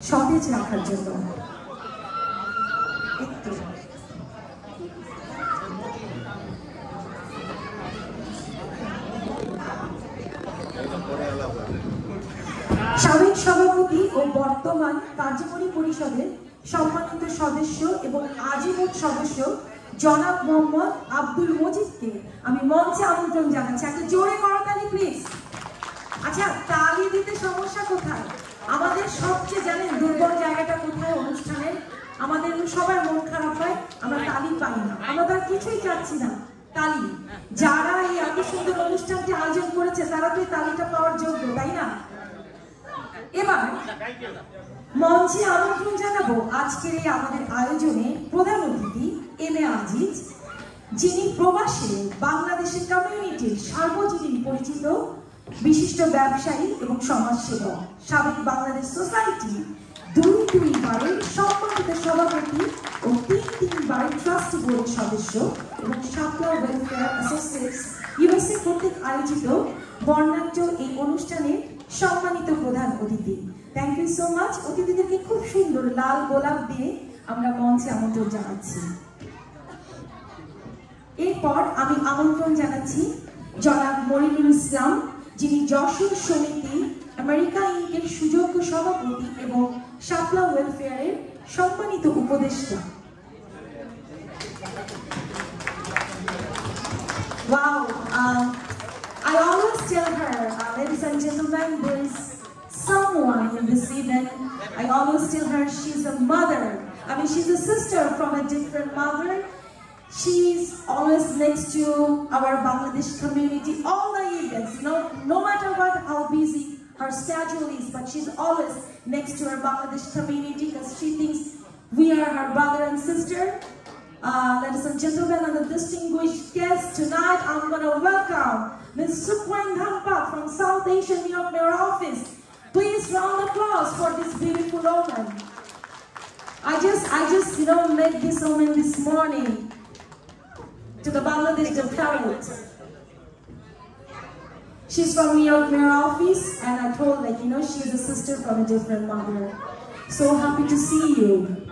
সতেজ রাখার জন্য। একটু। সাবেক সভাপতি ও বর্তমান কার্যকরী পরিষদের সম্মানিত সদস্য এবং আজীবন সদস্য জনাব মোহাম্মদ আব্দুল মজিদকে আমি মঞ্চে আমন্ত্রণ জানাচ্ছি। একটা জোরে করতালি প্লিজ আচ্ছা তালি দিতে সমস্যা কোথায়? আমাদের সবচেয়ে জানেন দুর্বল জায়গাটা কোথায় অনুষ্ঠানের আমাদের সবার মন খারাপ হয়, আমরা তালি পাই না। আমরা তার কিছুই চাচ্ছি না, তালি। যারা এই এত সুন্দর অনুষ্ঠানটি আয়োজন করেছে, তারা তো তালিটা পাওয়ার যোগ্য, তাই না? এবার মঞ্চে আমন্ত্রণ জানাব আজকের এই আমাদের আয়োজনে প্রধান অতিথি এম এ আজিজ, যিনি প্রবাসে বাংলাদেশের কমিউনিটির সার্বজনীন পরিচিত বিশিষ্ট ব্যবসায়ী এবং সমাজসেবক, সাবেক বাংলাদেশ সোসাইটি, দুই দুইবারের সম্মানিত সভাপতি ও তিন তিনবার ট্রাস্ট বোর্ডের সদস্য এবং শাপলা ওয়েলফেয়ার অ্যাসোসিয়েটস ইউএসএ কর্তৃক আয়োজিত বর্ণাঢ্য এই অনুষ্ঠানের সম্মানিত প্রধান অতিথি। থ্যাংক ইউ সো মাচ অতিথিদেরকে খুব সুন্দর লাল গোলাপ দিয়ে আমরা মঞ্চে আমন্ত্রণ জানাচ্ছি। এরপর আমি আমন্ত্রণ জানাচ্ছি জনাব মরিনুল ইসলাম যিনি যশোর সমিতি আমেরিকা ইঙ্কের সুযোগ্য সভাপতি এবং শাপলা ওয়েলফেয়ারের সম্মানিত উপদেষ্টা Wow, um, I always tell her, uh, ladies and gentlemen, there is someone in this event. I always tell her she's a mother. I mean, she's a sister from a different mother. She's always next to our Bangladesh community, all the events, no, no matter what, how busy her schedule is, but she's always next to her Bangladesh community because she thinks we are her brother and sister. Uh, ladies and gentlemen, and the distinguished guests tonight, I'm going to welcome Ms. Sukwain Dhampak from South Asian New York Mayor Office. Please round applause for this beautiful woman. I just, I just, you know, made this woman this morning to the Bangladesh parent. She's from New York Mayor Office, and I told like, you know, she's a sister from a different mother. So happy to see you.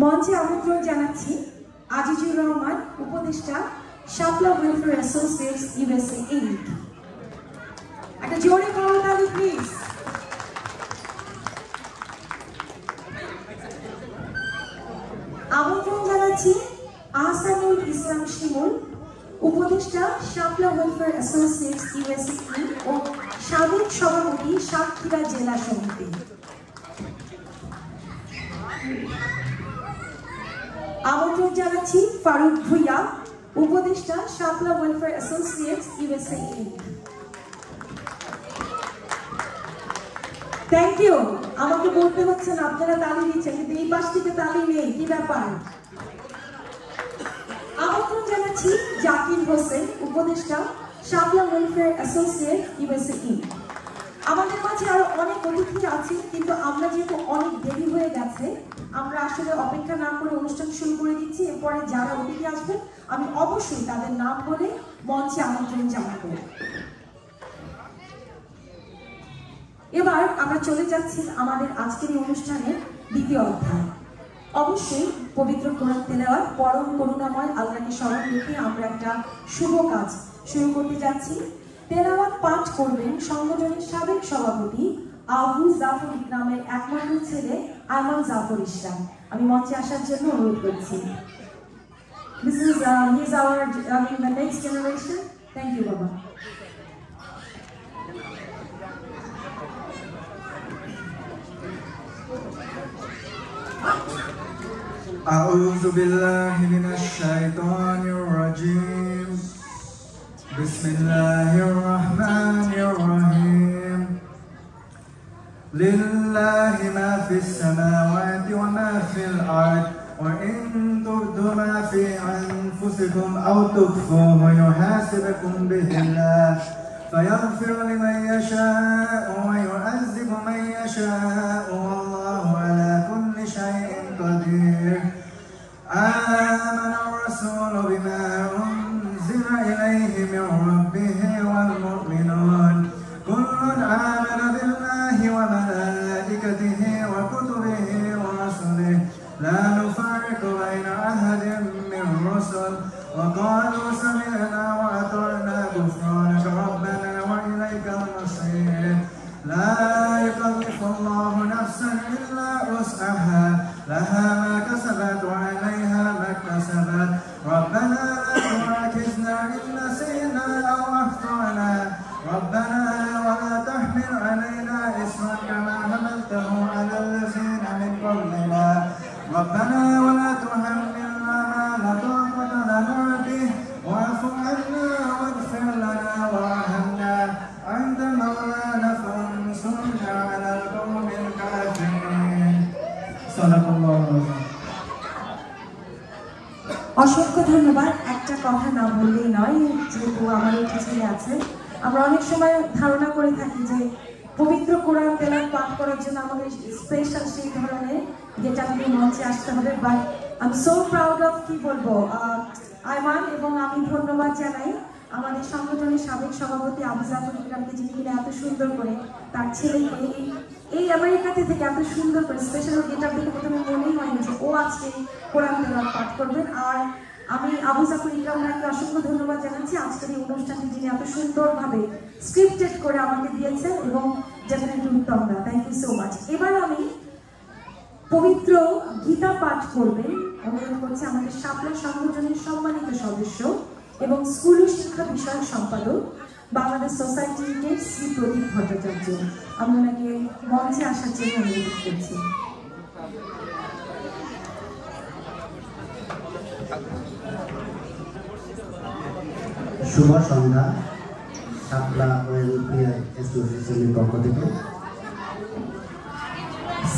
মঞ্চে আমন্ত্রণ জানাচ্ছি আজিজুর রহমান উপদেষ্টা Shapla Welfare Associates USA Inc একটা জোরে করো তাহলে please আমন্ত্রণ জানাচ্ছি আহসানুল ইসলাম শিমুল, উপদেষ্টা শাপলা ওয়েলফেয়ার অ্যাসোসিয়েটস ইউএসএ ও সাবেক সভাপতি সাতক্ষীরা জেলা সমিতি। আমন্ত্রণ জানাচ্ছি ফারুক ভুইয়া, উপদেষ্টা Shapla welfare associates USA. Thank you আমাকে বলতে হচ্ছে না, আপনারা তালি দিচ্ছেন কিন্তু এই পাশ থেকে তালি নেই, কি ব্যাপার? আমন্ত্রণ জানাচ্ছি জাকির হোসেন, উপদেষ্টা, শাপলা ওয়েলফেয়ার অ্যাসোসিয়েট ইউএসএ আমাদের মাঝে আরও অনেক অতিথি আছে কিন্তু আমরা যেহেতু অনেক দেরি হয়ে গেছে, আমরা আসলে অপেক্ষা না করে অনুষ্ঠান শুরু করে দিচ্ছি। এরপরে যারা অতিথি আসবেন, আমি অবশ্যই তাদের নাম বলে মঞ্চে আমন্ত্রণ জানাব। এবার আমরা চলে যাচ্ছি আমাদের আজকের এই অনুষ্ঠানের দ্বিতীয় অধ্যায় অবশ্যই পবিত্র কোরআন তেলাওয়াত পরম করুণাময় আল্লাহকে স্মরণ রেখে আমরা একটা শুভ কাজ শুরু করতে যাচ্ছি তেলাওয়াত পাঠ করবেন সংগঠনের সাবেক সভাপতি আবু জাফর ইকরামের একমাত্র ছেলে আয়মান জাফর ইসলাম আমি মঞ্চে আসার জন্য অনুরোধ করছি This is uh, he's our I mean the next generation. Thank you, Baba. أعوذ بالله من الشيطان الرجيم. بسم الله الرحمن الرحيم. لله ما في السماوات وما في الأرض وإن تبدوا ما في أنفسكم أو تخفوه يحاسبكم به الله. فيغفر لمن يشاء ويعذب من يشاء والله على آمن الرسول بما أنزل إليه من I so proud of কি বলব আহ, আয়মান এবং আমি ধন্যবাদ জানাই আমাদের সংগঠনের সাবেক সভাপতি আবু জাফর ইকরামকে যিনি কিনা এত সুন্দর করে তার ছেলেকে এই এই আমেরিকাতে থেকে এত সুন্দর করে স্পেশাল গেটার দেখে প্রথমে মনেই হয়নি যে ও আজকে কোরআন তেলাওয়াত পাঠ করবেন। আর আমি আবু জাফর ইকরাম ভাইকে অসংখ্য ধন্যবাদ জানাচ্ছি। আজকের এই অনুষ্ঠানটি যিনি এত সুন্দরভাবে স্ক্রিপ্টেড করে আমাকে দিয়েছেন এবং ডেফিনেটলি উত্তম না থ্যাংক ইউ সো মাচ এবার আমি পবিত্র গীতা পাঠ করবেন। অনুরোধ করছি আমাদের শাপলা সংগঠনের সম্মানিত সদস্য এবং স্কুল শিক্ষা বিষয়ক সম্পাদক বাংলাদেশ সোসাইটিকে শ্রী প্রদীপ ভট্টাচার্য। আমি ওনাকে মঞ্চে আসার জন্য অনুরোধ করছি। শুভ সন্ধ্যা, শাপলা অ্যাসোসিয়েশনের পক্ষ থেকে।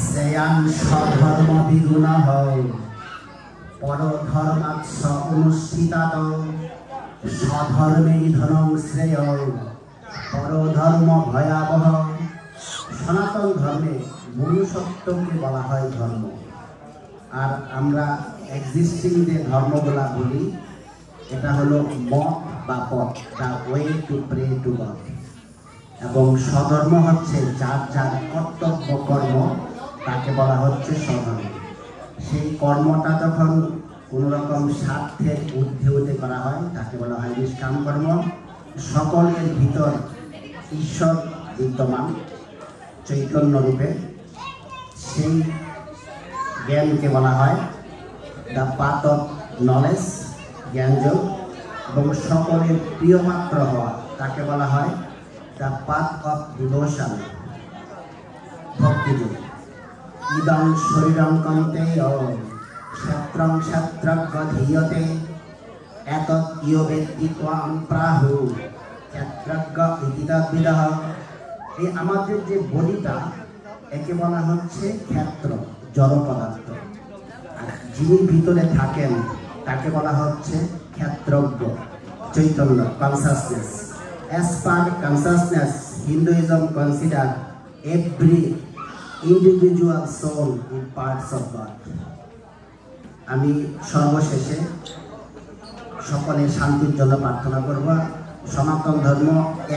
শ্রেয়ান স্বধর্ম বিগুণ হও পরধর্মাৎস অনুষ্ঠিতাত স্বধর্মে ধনং শ্রেয় পরধর্ম ভয়াবহ সনাতন ধর্মে মনুষ্যত্বকে বলা হয় ধর্ম আর আমরা এক্সিস্টিং যে ধর্মগুলা বলি এটা হলো মত বা পথ the way to pray to God এবং স্বধর্ম হচ্ছে যার যার কর্তব্য কর্ম তাকে বলা হচ্ছে স্বধর্ম সেই কর্মটা যখন কোনো রকম স্বার্থের ঊর্ধ্বে উঠে করা হয়, তাকে বলা হয় নিষ্কাম কর্ম সকলের ভিতর ঈশ্বর বিদ্যমান চৈতন্য রূপে সেই জ্ঞানকে বলা হয় দ্য পাথ অফ নলেজ, জ্ঞানযোগ। এবং সকলের প্রিয় পাত্র হওয়া, তাকে বলা হয় দ্য পাথ অফ ডিভোশন, ভক্তিযোগ। ইদং শরীরং কন্তে ক্ষেত্রং ক্ষেত্রজ্ঞ ধীয়তে এতৎ ইয় ব্যক্তি ত্বাং প্রাহু ক্ষেত্রজ্ঞ ইতি এই আমাদের যে বডিটা একে বলা হচ্ছে ক্ষেত্র জড় পদার্থ আর যিনি ভিতরে থাকেন, তাকে বলা হচ্ছে ক্ষেত্রজ্ঞ। Chaitanya consciousness as per consciousness Hinduism consider every individual soul in parts of God আমি সর্বশেষে সকলের শান্তির জন্য প্রার্থনা করব। সনাতন ধর্ম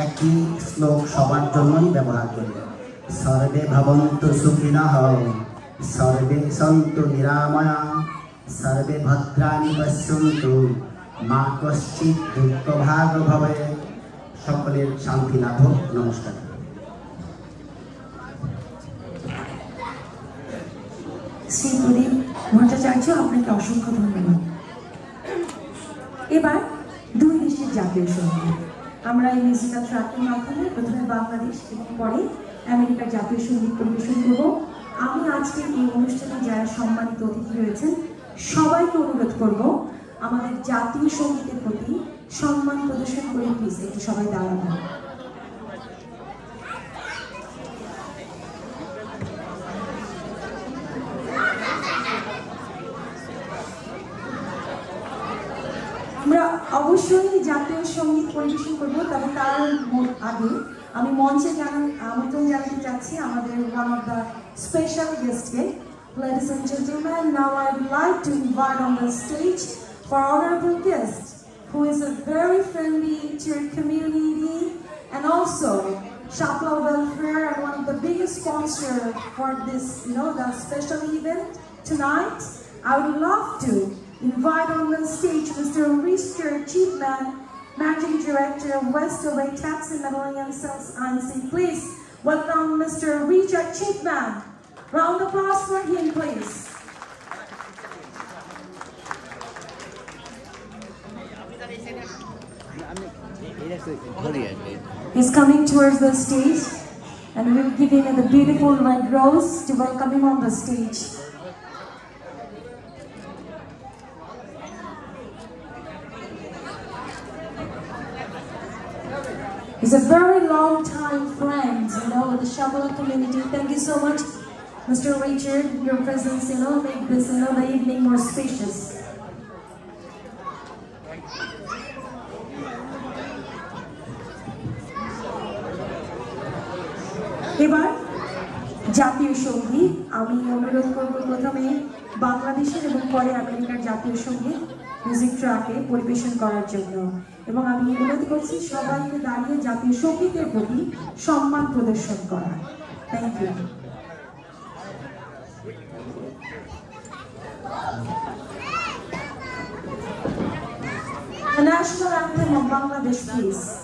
একই শ্লোক সবার জন্যই ব্যবহার করবে সর্বে ভবন্তু সুখিনঃ সর্বে সন্তু নিরাময়া, সর্বে ভদ্রাণি পশ্যন্তু, মা কশ্চিৎ দুঃখভাগ ভবে। সকলের শান্তি লাভ। নমস্কার শ্রী প্রদীপ ভট্টাচার্য আপনাকে অসংখ্য ধন্যবাদ। এবার দুই দেশের জাতীয় সংগীত আমরা এই মিউজিক্যাল ট্র্যাকের মাধ্যমে প্রথমে বাংলাদেশ এবং পরে আমেরিকার জাতীয় সংগীত পরিবেশন করব। আমি আজকের এই অনুষ্ঠানে যারা সম্মানিত অতিথি রয়েছেন, সবাইকে অনুরোধ করব, আমাদের জাতীয় সঙ্গীতের প্রতি সম্মান প্রদর্শন করে প্লিজ একটু সবাই দাঁড়ানো। মঞ্চে জানান আমন্ত্রণ জানাতে চাচ্ছি আমাদের ওয়ান অফ দ্য স্পেশাল গেস্টকে Ladies and gentlemen, now I would like to invite on the stage for honorable guest, who is a very friendly to your community and also Shapla Welfare and one of the biggest sponsor for this, you know, the special event tonight. I would love to invite on the stage Mr. Richard Chiefman, Managing Director of Westaway Medaling and Sales INC. Please welcome Mr. Richard Chiefman. Round of applause for him, please. He's coming towards the stage and we'll give him the beautiful red rose to welcome him on the stage. He's a very long time friend, you know, with the Shabala community. Thank you so much, Mr. Richard. Your presence, you know, make this, you know, the evening more spacious. এবার জাতীয় সঙ্গীত আমি অনুরোধ করব প্রথমে বাংলাদেশের এবং পরে আমেরিকার জাতীয় সঙ্গীত মিউজিক ট্রাকে পরিবেশন করার জন্য এবং আমি অনুরোধ করছি সবাইকে দাঁড়িয়ে জাতীয় সঙ্গীতের প্রতি সম্মান প্রদর্শন করা thank you national anthem of Bangladesh, please.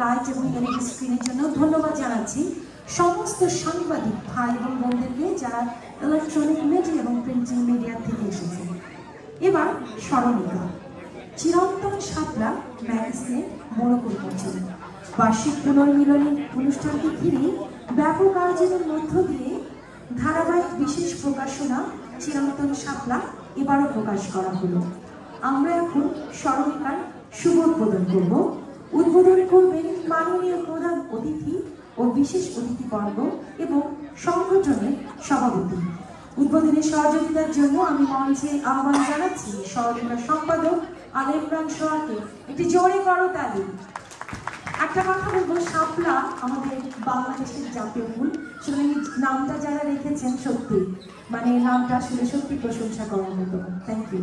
Light এবং এলইডি স্ক্রিনের জন্য ধন্যবাদ জানাচ্ছি। সমস্ত সাংবাদিক, ভাই এবং বোনদেরকে যারা ইলেকট্রনিক মিডিয়া এবং প্রিন্টিং মিডিয়া থেকে এসেছে। এবার স্মরণিকা। চিরন্তন শাপলা ম্যাগাজিনে মোড়কল করছেন বার্ষিক পুনর্মিলনী অনুষ্ঠানকে ঘিরে ব্যাপক আয়োজনের মধ্য দিয়ে ধারাবাহিক বিশেষ প্রকাশনা চিরন্তন শাপলা এবারও প্রকাশ করা হলো। আমরা এখন স্মরণিকার শুভ উদ্বোধন করব। উদ্বোধন করবেন মাননীয় প্রধান অতিথি ও বিশেষ অতিথিবর্গ এবং সংগঠনের সভাপতি। উদ্বোধনে সহযোগিতার জন্য আমি মঞ্চে আহ্বান জানাচ্ছি সহযোগিতার সম্পাদক আল ইমরান সোহাকে একটি জোরে করো তালি। একটা কথা বলব, শাপলা আমাদের বাংলাদেশের জাতীয় ফুল। এই নামটা যারা রেখেছেন সত্যি। মানে নামটা আসলে সত্যি প্রশংসা করার মতো। Thank you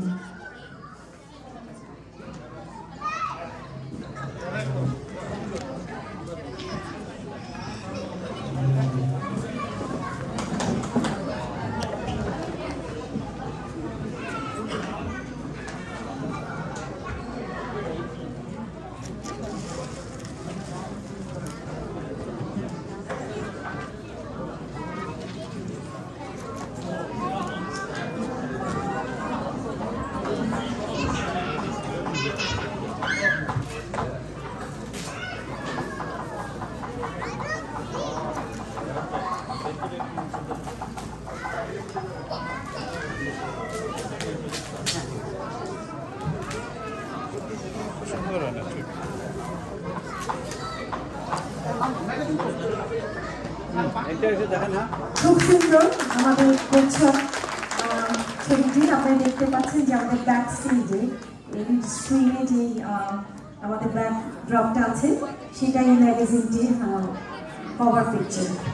convite.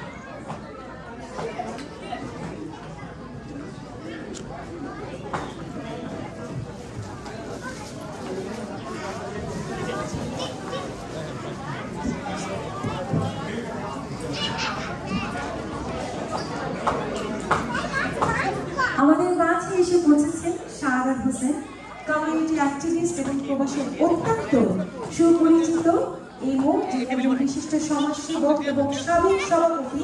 বিশিষ্ট সমাজসেবক এবং সাবেক সভাপতি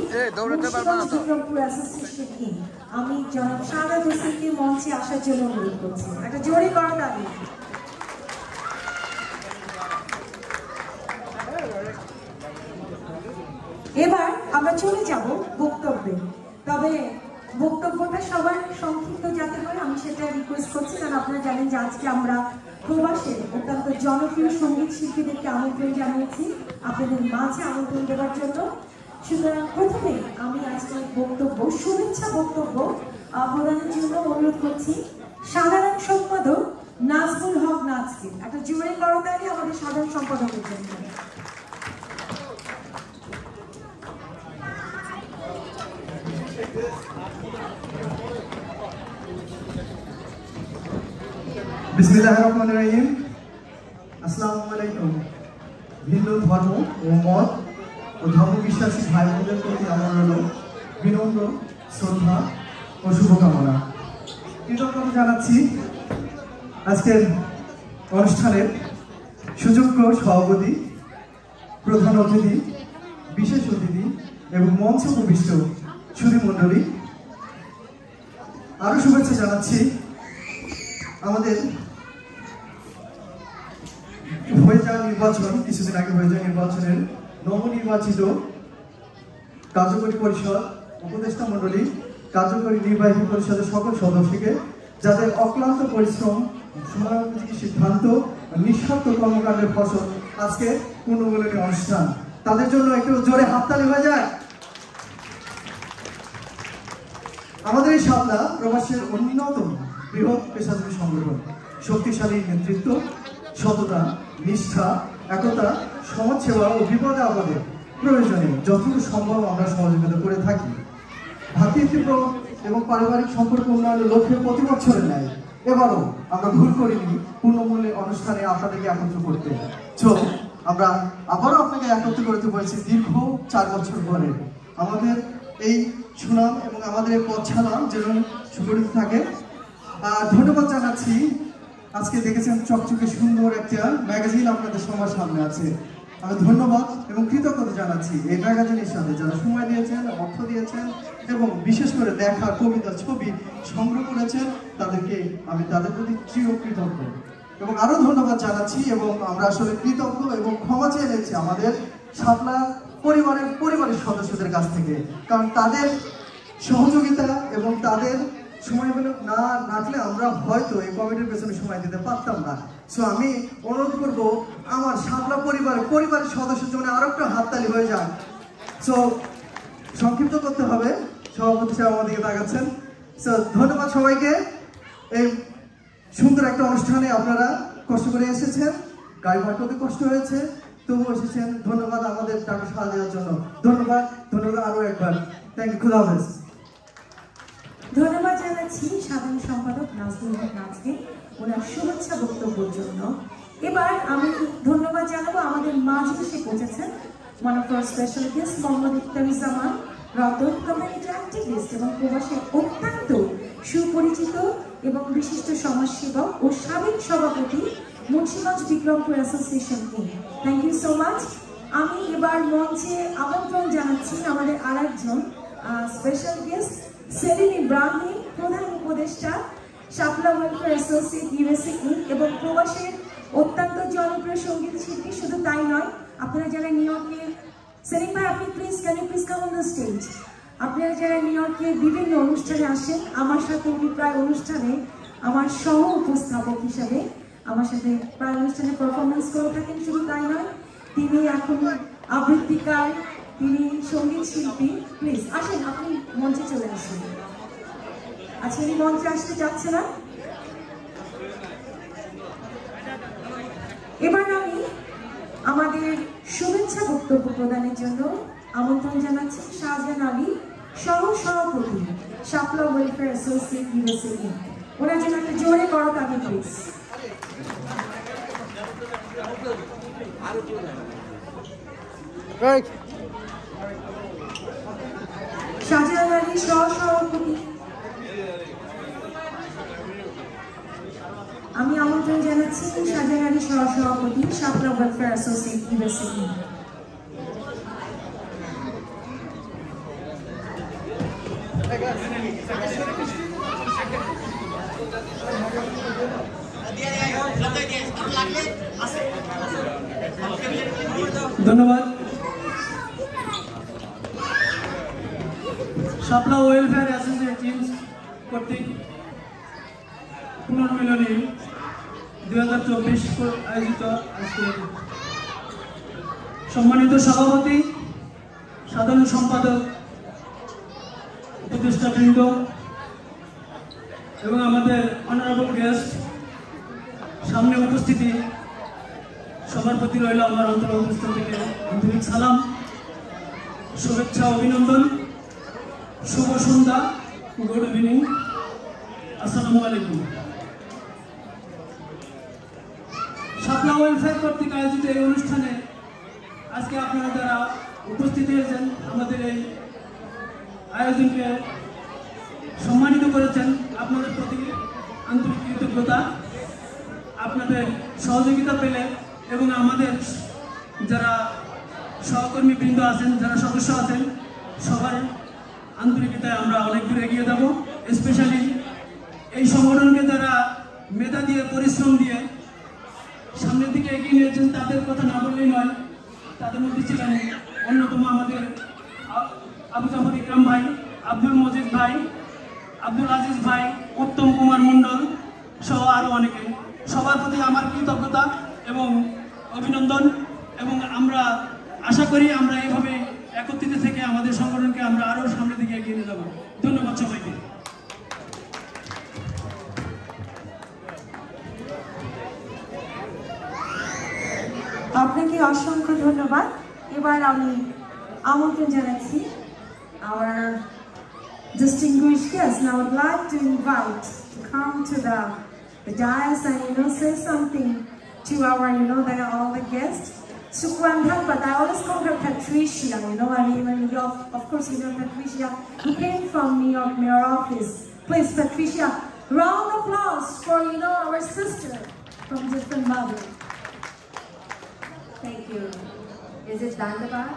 বিক্রমপুর অ্যাসোসিয়েশন আমি জনাব শাহাদ হোসেনকে মঞ্চে আসার জন্য অনুরোধ করছি। একটা জোরে করা দাবি এবার আমরা চলে যাব বক্তব্যে। তবে বক্তব্যটা সবার সংক্ষিপ্ত যাতে হয় আমি সেটা রিকোয়েস্ট করছি। কারণ আপনারা জানেন যে আজকে আমরা প্রবাসের অত্যন্ত জনপ্রিয় সংগীত শিল্পীদেরকে আমন্ত্রণ জানিয়েছি। আপনাদের মাঝে আমন্ত্রণ দেওয়ার জন্য। সুতরাং প্রথমে আমি আজকের বক্তব্য, শুভেচ্ছা বক্তব্য প্রদানের জন্য অনুরোধ করছি। সাধারণ সম্পাদক নাজমুল হক নাজকে একটা জোরে করতালি আমাদের সাধারণ সম্পাদকের জন্য। বিসমিল্লাহ রহমান রহিম। আসসালামু আলাইকুম। ভিন্ন ধর্ম ও মত ও ধর্ম বিশ্বাসী ভাই বোনদের প্রতি আমার হলো বিনম্র শ্রদ্ধা ও শুভকামনা। কৃতজ্ঞতা জানাচ্ছি আজকের অনুষ্ঠানের সুযোগ্য সভাপতি, প্রধান অতিথি, বিশেষ অতিথি এবং মঞ্চ উপবিষ্ট সুধী মণ্ডলী। আরও শুভেচ্ছা জানাচ্ছি আমাদের হয়ে যাওয়া নির্বাচন, কিছুদিন আগে হয়ে যাওয়া নির্বাচনের নবনির্বাচিত কার্যকরী পরিষদ, উপদেষ্টা কার্যকরী নির্বাহী পরিষদের সকল সদস্যকে যাদের অক্লান্ত পরিশ্রম সিদ্ধান্ত নিঃস্বার্থ কর্মকাণ্ডের ফসল আজকে অনুষ্ঠান। তাদের জন্য একটু জোরে হাততালি হয়ে যায়। আমাদের এই সামনা প্রবাসের অন্যতম বৃহৎ পেশাজীবী সংগঠন, শক্তিশালী নেতৃত্ব, সততা নিষ্ঠা, একতা, সমাজসেবা ও বিপদে আপদে প্রয়োজনে যতটুকু সম্ভব আমরা সহযোগিতা করে থাকি। ভাতৃত্ব এবং পারিবারিক সম্পর্ক উন্নয়নের লক্ষ্যে প্রতি বছরের ন্যায় এবারও আমরা ভুল করিনি, পূর্ণমূল্যে অনুষ্ঠানে আপনাদেরকে একত্র করতে। চল আমরা আবারও আপনাকে একত্র করতে পেরেছি দীর্ঘ চার বছর পরে আমাদের এই সুনাম এবং আমাদের এই পথ ছাড়া যেন সুগঠিত থাকে। ধন্যবাদ জানাচ্ছি আজকে দেখেছেন চকচকে সুন্দর একটা ম্যাগাজিন আপনাদের সবার সামনে আছে। আমি ধন্যবাদ এবং কৃতজ্ঞতা জানাচ্ছি এই ম্যাগাজিনের সাথে যারা সময় দিয়েছেন, অর্থ দিয়েছেন এবং বিশেষ করে দেখা কবিতা ছবি সংগ্রহ করেছেন, তাদেরকে আমি তাদের প্রতি চির কৃতজ্ঞ এবং আরও ধন্যবাদ জানাচ্ছি এবং আমরা আসলে কৃতজ্ঞ এবং ক্ষমা চেয়ে নিচ্ছি আমাদের শাপলা পরিবারের পরিবারের সদস্যদের কাছ থেকে। কারণ তাদের সহযোগিতা এবং তাদের সময় না রাখলে আমরা হয়তো এই কমিটির পেছনে সময় দিতে পারতাম না। সো আমি অনুরোধ করব, আমার শাপলা পরিবার, পরিবারের সদস্যের জন্য আরও একটা হাততালি হয়ে যাক। সো সংক্ষিপ্ত করতে হবে। সভাপতি সাহেব আমাদেরকে তাকাচ্ছেন। সো ধন্যবাদ সবাইকে। এই সুন্দর একটা অনুষ্ঠানে আপনারা কষ্ট করে এসেছেন। গাড়ি ভাড়া করতে কষ্ট হয়েছে, তবুও এসেছেন। ধন্যবাদ আমাদের টাকা সাড়া দেওয়ার জন্য। ধন্যবাদ ধন্যবাদ আরও একবার। থ্যাংক ইউ খুদা হাফেজ ধন্যবাদ জানাচ্ছি সাধারণ সম্পাদক নাজমুল হক নাজকে ওনার শুভেচ্ছা বক্তব্যের জন্য। এবার আমি ধন্যবাদ জানাব আমাদের মাঝে এসে পৌঁছেছেন one of special guest Mohammad Iftaruzzaman Ratan community activist এবং প্রবাসী অত্যন্ত সুপরিচিত এবং বিশিষ্ট সমাজসেবক ও সাবেক সভাপতি মুন্সিগঞ্জ বিক্রমপুর অ্যাসোসিয়েশনকে থ্যাংক ইউ সো মাচ আমি এবার মঞ্চে আমন্ত্রণ জানাচ্ছি আমাদের আর একজন স্পেশাল গেস্ট সেলিম ইব্রাহিম, প্রধান উপদেষ্টা, Shapla welfare associate, USA in এবং প্রবাসের অত্যন্ত জনপ্রিয় সংগীত শিল্পী, শুধু তাই নয়, আপনারা যারা নিউ ইয়র্কে, সেলিম ভাই, আপনি please can please come on the stage আপনারা যারা নিউ ইয়র্কে বিভিন্ন অনুষ্ঠানে আসেন, আমার সাথে প্রায় অনুষ্ঠানে আমার সহ উপস্থাপক হিসাবে আমার সাথে প্রায় অনুষ্ঠানে পারফরমেন্স করে থাকেন, শুধু তাই নয়, তিনি এখন আবৃত্তিকার তিনি সংগীত শিল্পী প্লিজ আসেন, আপনি মঞ্চে চলে আসুন। আচ্ছা এই মঞ্চে আসতে চাচ্ছে না? এবার আমি আমাদের শুভেচ্ছা বক্তব্য প্রদানের জন্য আমন্ত্রণ জানাচ্ছি শাহজাহান আলী সহ সভাপতি, শাপলা ওয়েলফেয়ার অ্যাসোসিয়েট ইউএসএ ওনার জন্য একটা জোরে করো তাকে প্লিজ আমি আমন্ত্রণ জানাচ্ছি শাহজাহান আলী সহ সভাপতি শাপলা ওয়েলফেয়ার অ্যাসোসিয়েট ধন্যবাদ। শাপলা ওয়েলফেয়ার অ্যাসোসিয়েশন কর্তৃক পুনর্মিলনী দুই হাজার চব্বিশ আয়োজিত সম্মানিত সভাপতি, সাধারণ সম্পাদক, উপদেষ্টাবৃন্দ এবং আমাদের অনারেবল গেস্ট সামনে উপস্থিতি, সবার প্রতি রইল আমার অন্তর অনুষ্ঠান থেকে আন্তরিক সালাম, শুভেচ্ছা, অভিনন্দন। শুভ সন্ধ্যা গুড ইভিনিং আসসালামু আলাইকুম। শাপলা ওয়েলফেয়ার কর্তৃক আয়োজিত এই অনুষ্ঠানে আজকে আপনারা যারা উপস্থিত হয়েছেন, আমাদের এই আয়োজনকে সম্মানিত করেছেন, আপনাদের প্রতি আন্তরিক কৃতজ্ঞতা। আপনাদের সহযোগিতা পেলে এবং আমাদের যারা সহকর্মী বৃন্দ আছেন, যারা সদস্য আছেন সবার আন্তরিকতায় আমরা অনেক দূর এগিয়ে যাব স্পেশালি এই সংগঠনকে যারা মেধা দিয়ে, পরিশ্রম দিয়ে সামনের দিকে এগিয়ে নিয়েছেন, তাদের কথা না বললেই নয়, তাদের মধ্যে ছিলেন অন্যতম আমাদের আবু জাফর ইকরাম ভাই, আব্দুল মজিদ ভাই, আব্দুল আজিজ ভাই, উত্তম কুমার মণ্ডল সহ আরও অনেকে। সবার প্রতি আমার কৃতজ্ঞতা এবং অভিনন্দন এবং আমরা আশা করি আমরা এইভাবে একত্রিত থেকে আমাদের সংগঠনকে আমরা আরও সামনের দিকে এগিয়ে নিয়ে যাব ধন্যবাদ সবাইকে আপনাকে অসংখ্য ধন্যবাদ এবার আমি আমন্ত্রণ জানাচ্ছি our distinguished guests and I would like to invite to come to the, the dais and you know say something to our you know the, all the guests Sukwandhan, but I always call her Patricia, you know, I mean, when you of course you know Patricia, who came from New York Mayor Office. Please, Patricia, round of applause for, you know, our sister from different mother. Thank you. Is it Dandabat?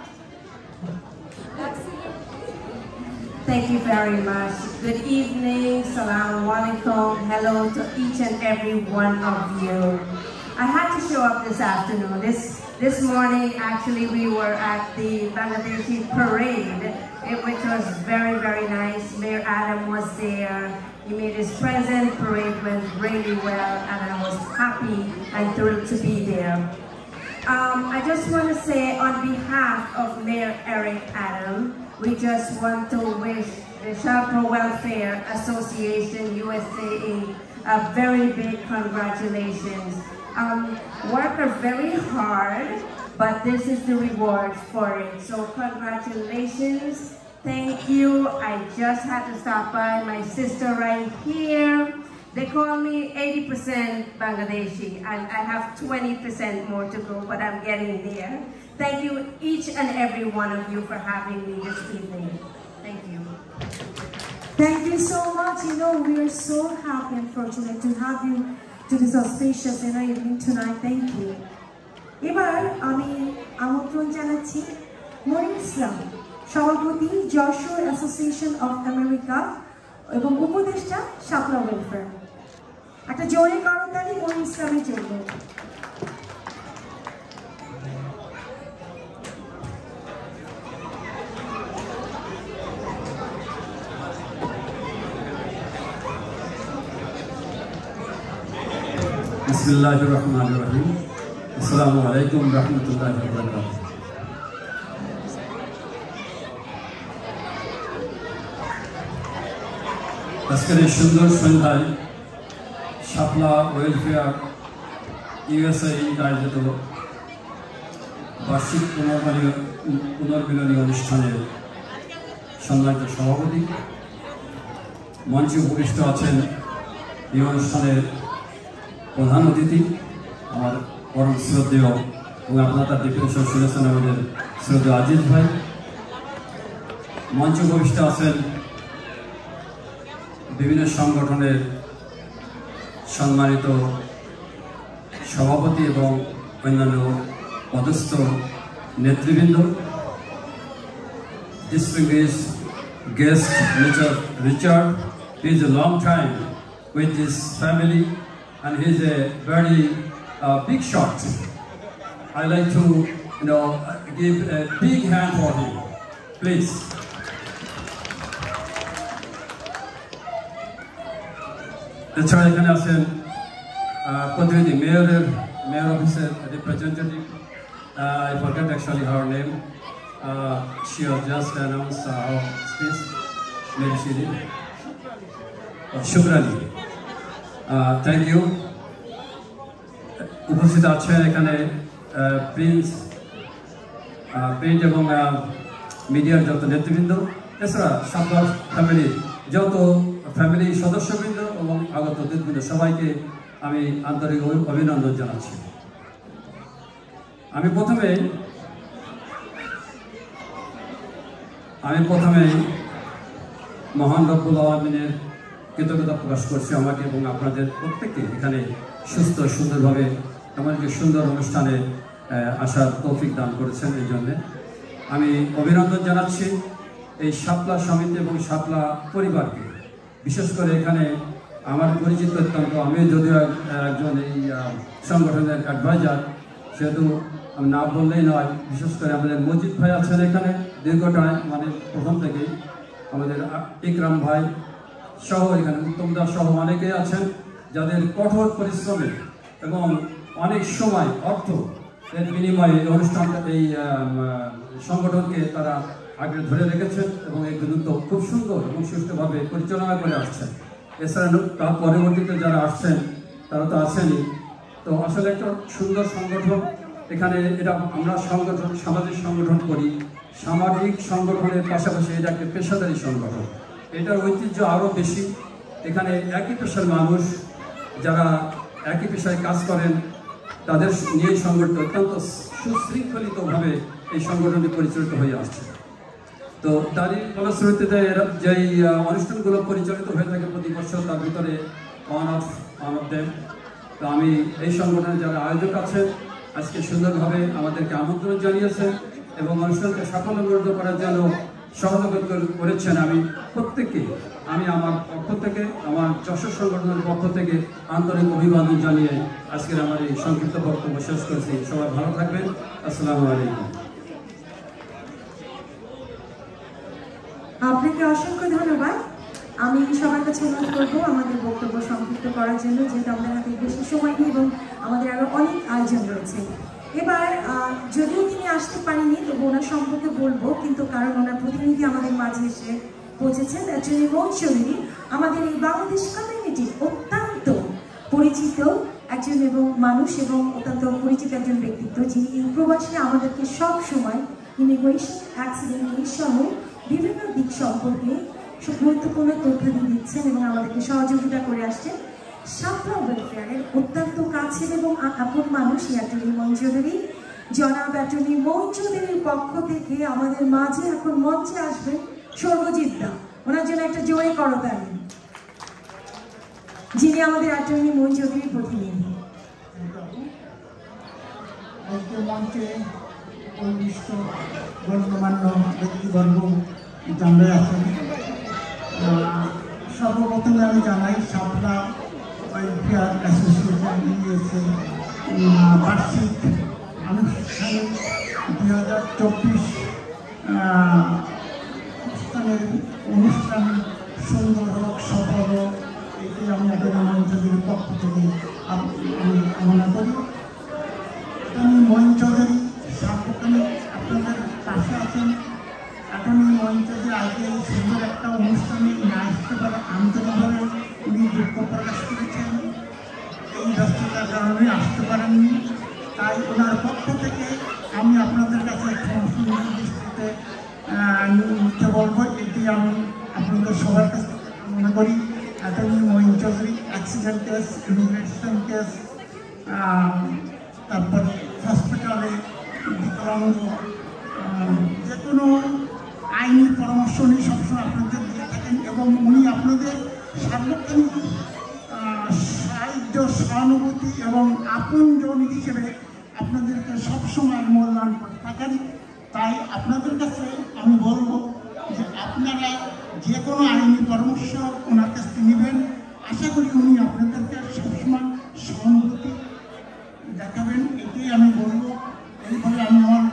Thank you very much. Good evening, salam alaikum. Hello to each and every one of you. I had to show up this afternoon. This this morning, actually, we were at the Bangladeshi parade, which was very, very nice. Mayor Adam was there. He made his present. Parade went really well, and I was happy and thrilled to be there. Um, I just want to say on behalf of Mayor Eric Adam, we just want to wish the Sharper Welfare Association USA a very big congratulations. Um, work are very hard, but this is the reward for it. So congratulations, thank you. I just had to stop by my sister right here. They call me 80% Bangladeshi, and I have 20% more to go, but I'm getting there. Thank you, each and every one of you, for having me this evening. Thank you. Thank you so much. You know, we are so happy and fortunate to have you to this auspicious you know, evening tonight. Thank you. এবার আমি আমন্ত্রণ জানাচ্ছি mooring ইসলাম সভাপতি Jessore association of America এবং উপদেষ্টা Shapla welfare একটা জোরে করতালি মরিন ইসলামের জন্য বিসমিল্লাহ রহমান রহিম আসসালামু আলাইকুম রহমতুল্লাহ আজকের এই সুন্দর সন্ধ্যায় শাপলা ওয়েলফেয়ার ইউএসএ আয়োজিত বার্ষিক পুনর্মিলনী পুনর্মিলনী অনুষ্ঠানের সম্মানিত সভাপতি মঞ্চে উপবিষ্ট আছেন এই অনুষ্ঠানের প্রধান অতিথি, আমার পরম শ্রদ্ধেয় এবং আপনারা তার ডিফিনেশন শুনেছেন আমাদের শ্রদ্ধেয় আজিজ ভাই মঞ্চ উপবিষ্ট আছেন বিভিন্ন সংগঠনের সম্মানিত সভাপতি এবং অন্যান্য পদস্থ নেতৃবৃন্দ, distinguished Mr. Richard. He is a long time with his family and he's a very uh, big shot. I like to, you know, uh, give a big hand for him, please. The Charlie Canadian uh, portrait the mayor, mayor of officer, representative. Uh, I forgot actually her name. Uh, she just announced uh, her speech. Maybe she did. Uh, Shukrani. Thank you উপস্থিত আছেন এখানে Prince print এবং মিডিয়ার যত নেতৃবৃন্দ, এছাড়া সাতবার ফ্যামিলির যত ফ্যামিলির সদস্যবৃন্দ এবং আগত অতিথিবৃন্দ সবাইকে আমি আন্তরিক অভি- অভিনন্দন জানাচ্ছি। আমি প্রথমে আমি প্রথমে মহান রব্বুল আলমিনের কৃতজ্ঞতা প্রকাশ করছি আমাকে এবং আপনাদের প্রত্যেককে এখানে সুস্থ, সুন্দরভাবে এমন একটি সুন্দর অনুষ্ঠানে আসার তৌফিক দান করেছেন এই জন্যে। আমি অভিনন্দন জানাচ্ছি এই শাপলা সমিতি এবং শাপলা পরিবারকে। বিশেষ করে এখানে আমার পরিচিত অত্যন্ত আমি যদিও একজন এই সংগঠনের অ্যাডভাইজার সেহেতু আমি না বললেই নয়, বিশেষ করে আমাদের মজিদ ভাই আছেন এখানে দীর্ঘটায় মানে প্রথম থেকেই। আমাদের ইকরাম ভাই সহ এখানে উত্তম দাস সহ অনেকেই আছেন যাদের কঠোর পরিশ্রমে এবং অনেক সময়, অর্থ এর বিনিময়ে এই অনুষ্ঠানটা এই সংগঠনকে তারা আগে ধরে রেখেছেন এবং এই গুরুত্ব খুব সুন্দর এবং সুষ্ঠুভাবে পরিচালনা করে আসছেন। এছাড়া তার পরবর্তীতে যারা আসছেন, তারা তো আছেনই। তো আসলে একটা সুন্দর সংগঠন, এখানে এটা আমরা সংগঠন, সামাজিক সংগঠন করি। সামাজিক সংগঠনের পাশাপাশি এটা একটা পেশাদারি সংগঠন। এটার ঐতিহ্য আরও বেশি। এখানে একই পেশার মানুষ যারা একই পেশায় কাজ করেন, তাদের নিয়ে সংগঠন অত্যন্ত সুশৃঙ্খলিতভাবে এই সংগঠনটি পরিচালিত হয়ে আসছে। তো তারই ফলশ্রুতিতে যেই অনুষ্ঠানগুলো পরিচালিত হয়ে থাকে প্রতি বছর, তার ভিতরে one of one of them তো আমি এই সংগঠনের যারা আয়োজক আছেন, আজকে সুন্দরভাবে আমাদেরকে আমন্ত্রণ জানিয়েছেন এবং অনুষ্ঠানকে সাফল্যমণ্ডিত করার জন্য সহযোগিতা করে- করেছেন আমি প্রত্যেককে। আমি আমার পক্ষ থেকে, আমার যশোর সংগঠনের পক্ষ থেকে আন্তরিক অভিবাদন জানিয়ে আজকের আমার এই সংক্ষিপ্ত বক্তব্য শেষ করছি। সবাই ভালো থাকবেন। আসসালামু আলাইকুম। আপনাকে অসংখ্য ধন্যবাদ। আমি সবার কাছে অনুরোধ করব আমাদের বক্তব্য সংক্ষিপ্ত করার জন্য, যেহেতু আমাদের হাতে বেশি সময় নেই এবং আমাদের আরও অনেক আয়োজন রয়েছে। এবার যদিও তিনি আসতে পারেনি তবু ওনার সম্পর্কে বলব, কিন্তু কারণ ওনার প্রতিনিধি আমাদের মাঝে এসে পৌঁছেছেন অ্যাকচুয়ালি মন আমাদের এই বাংলাদেশ কমিউনিটির অত্যন্ত পরিচিত একজন এবং মানুষ এবং অত্যন্ত পরিচিত একজন ব্যক্তিত্ব, যিনি এই প্রবাসে আমাদেরকে সব সময় ইমিগ্রেশন অ্যাক্সিডেন্ট সহ বিভিন্ন দিক সম্পর্কে গুরুত্বপূর্ণ তথ্য দিয়ে দিচ্ছেন এবং আমাদেরকে সহযোগিতা করে আসছেন। সাপলা ওয়েলফেয়ারের অত্যন্ত কাছের এবং আপন মানুষ অ্যাটর্নি মন জনাব অ্যাটর্নি মন পক্ষ থেকে আমাদের মাঝে এখন মঞ্চে আসবেন সর্বজিৎ দা। ওনার জন্য একটা জোরে করতালি। যিনি আমাদের অ্যাটর্নি মন প্রতিনিধি। আজকে মঞ্চে উপবিষ্ট গণ্যমান্য ব্যক্তিবর্গ জানবে আছেন সর্বপ্রথমে আমি জানাই সাপলা ওয়েলফেয়ার অ্যাসোসিয়েশন বার্ষিক আনুষ্ঠানিক হাজার চব্বিশ অনুষ্ঠান সুন্দর হোক সফল হোক এটি আমি আগামী মঞ্চদের পক্ষ থেকে আম- কামনা করি আমি মহিন চৌধুরী সার্বক্ষণিক আপনাদের পাশে আছেন এখন আজকে এই সুন্দর একটা অনুষ্ঠানে না আসতে পারে আন্তরিকভাবে উনি দুঃখ প্রকাশ করেছেন। এই ব্যস্ততার কারণে আসতে পারেননি। তাই ওনার পক্ষ থেকে আমি আপনাদের কাছে দৃষ্টিতে নিতে বলব। এটি আমি আপনাদের সবার কাছ থেকে কামনা করি। Attorney Mohin Chowdhury, accident case, immigration case তারপরে হসপিটালে বিকলাঙ্গ যে কোনো আইনি পরামর্শ উনি সবসময় আপনাদের দিয়ে থাকেন এবং উনি আপনাদের সার্বক্ষণিক সাহায্য সহানুভূতি এবং আপন আপনজন হিসেবে আপনাদেরকে সবসময় মূল্যায়ন করে থাকেন। তাই আপনাদের কাছে আমি বলব যে আপনারা যে কোনো আইনি পরামর্শ ওনার কাছ থেকে নেবেন। আশা করি উনি আপনাদেরকে সবসময় সহানুভূতি দেখাবেন। এটাই আমি বলব। এইভাবে আমি আমার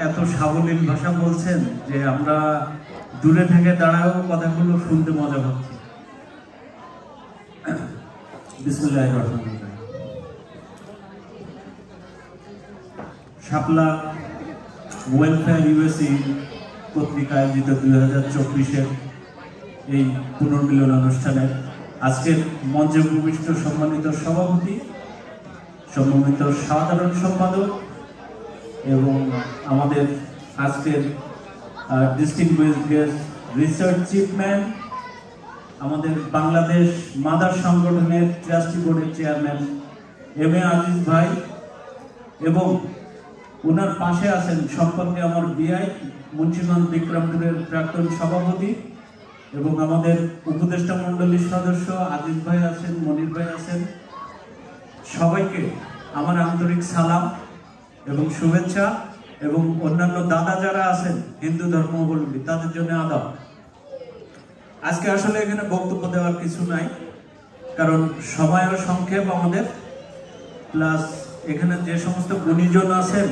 এত সাবলীল ভাষা বলছেন যে আমরা দূরে থেকে দাঁড়াও কথাগুলো শুনতে মজা হচ্ছে শাপলা ওয়েলফেয়ার ইউএসি কর্তৃক আয়োজিত দুই হাজার চব্বিশের এই পুনর্মিলন অনুষ্ঠানের আজকের মঞ্চে উপবিষ্ট সম্মানিত সভাপতি, সম্মানিত সাধারণ সম্পাদক এবং আমাদের আজকের ডিস্টিংগুইশ গেস্ট রিসার্চ চিফম্যান আমাদের বাংলাদেশ মাদার সংগঠনের ট্রাস্টি বোর্ডের চেয়ারম্যান এম এ আজিজ ভাই এবং ওনার পাশে আছেন সম্পর্কে আমার বিআই মুন্সিগঞ্জ বিক্রমপুরের প্রাক্তন সভাপতি এবং আমাদের উপদেষ্টা মণ্ডলীর সদস্য আজিজ ভাই আছেন, মনির ভাই আছেন। সবাইকে আমার আন্তরিক সালাম। এবং শুভেচ্ছা এবং অন্যান্য দাদা যারা আছেন, হিন্দু ধর্মাবলম্বী, তাদের জন্য আদাব। আজকে আসলে এখানে বক্তব্য দেওয়ার কিছু নাই, কারণ সময়ও সংক্ষেপ আমাদের। প্লাস এখানে যে সমস্ত গুণীজন আছেন,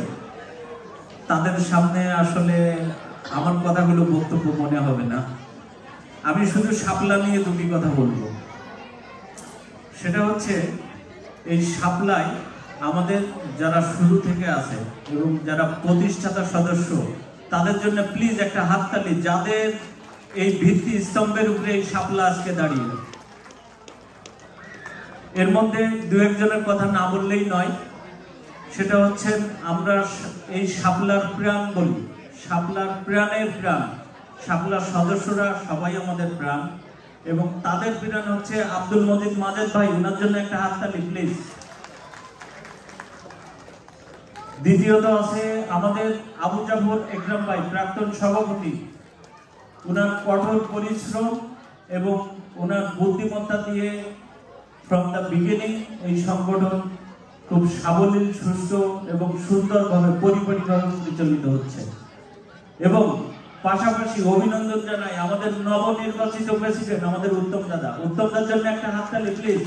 তাদের সামনে আসলে আমার কথাগুলো বক্তব্য মনে হবে না। আমি শুধু শাপলা নিয়ে দুটি কথা বলব। সেটা হচ্ছে, এই শাপলায় আমাদের যারা শুরু থেকে আছে এবং যারা প্রতিষ্ঠাতা সদস্য, তাদের জন্য প্লিজ একটা হাততালি, যাদের এই ভিত্তি স্তম্ভের উপরে এই শাপলা আজকে দাঁড়িয়ে। এর মধ্যে দু একজনের কথা না বললেই নয়, সেটা হচ্ছে আমরা এই শাপলার প্রাণ বলি। শাপলার প্রাণের প্রাণ। শাপলার সদস্যরা সবাই আমাদের প্রাণ এবং তাদের প্রাণ হচ্ছে আব্দুল মজিদ মাজেদ ভাই ওনার জন্য একটা হাততালি প্লিজ দ্বিতীয়ত আছে আমাদের আবু জাফর একরাম ভাই, প্রাক্তন সভাপতি। ওনার কঠোর পরিশ্রম এবং ওনার বুদ্ধিমত্তা দিয়ে ফ্রম দ্য বিগিনিং এই সংগঠন খুব সাবলীল, সুস্থ এবং সুন্দরভাবে পরিপাটিভাবে পরিচালিত হচ্ছে। এবং পাশাপাশি অভিনন্দন জানাই আমাদের নবনির্বাচিত প্রেসিডেন্ট আমাদের উত্তম দাদা। উত্তম দাদার জন্য একটা হাততালি প্লিজ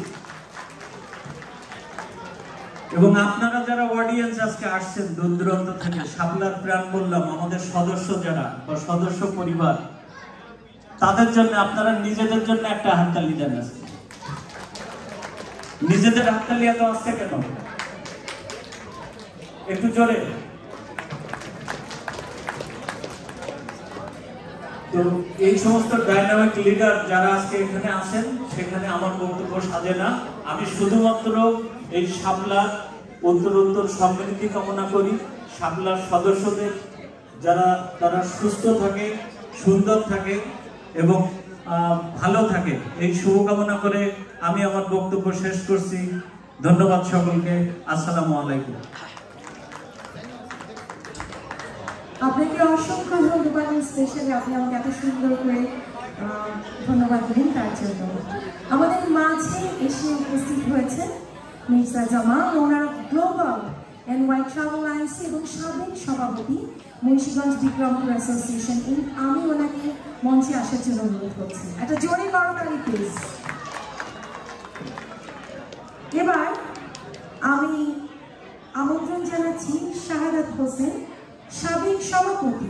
এবং আপনারা যারা অডিয়েন্স আজকে আসছেন দূর দূরান্ত থেকে, শাপলার প্রাণ বললাম, আমাদের সদস্য যারা বা সদস্য পরিবার, তাদের জন্য আপনারা নিজেদের জন্য একটা হাততালি দেন আজকে। নিজেদের হাততালি এত আসছে কেন? একটু জোরে। তো এই সমস্ত ডাইনামিক লিডার যারা আজকে এখানে আছেন, সেখানে আমার বক্তব্য সাজে না। আমি শুধুমাত্র এই শাপলার উত্তর উত্তর সমৃদ্ধি কামনা করি। শাপলার সদস্যদের যারা, তারা সুস্থ থাকে, সুন্দর থাকে এবং ভালো থাকে। এই শুভকামনা করে আমি আমার বক্তব্য শেষ করছি। ধন্যবাদ সকলকে। আসসালামু আলাইকুম। আপনাকে অসংখ্য ধন্যবাদ স্পেশালি আপনি আমাকে এত সুন্দর করে ধন্যবাদ দিলেন, তার জন্য। আমাদের মাঝে এসে উপস্থিত হয়েছে মির্জা জামাল, ওনার গ্লোবাল অ্যান্ড হোয়াইট ট্রাভেল আইসি এবং সাবেক সভাপতি মুন্সিগঞ্জ বিক্রমপুর অ্যাসোসিয়েশন এই আমি ওনাকে মঞ্চে আসার জন্য অনুরোধ করছি। একটা জোরে করতালি প্লিজ এবার আমি আমন্ত্রণ জানাচ্ছি শাহাদাত হোসেন সাবেক সভাপতি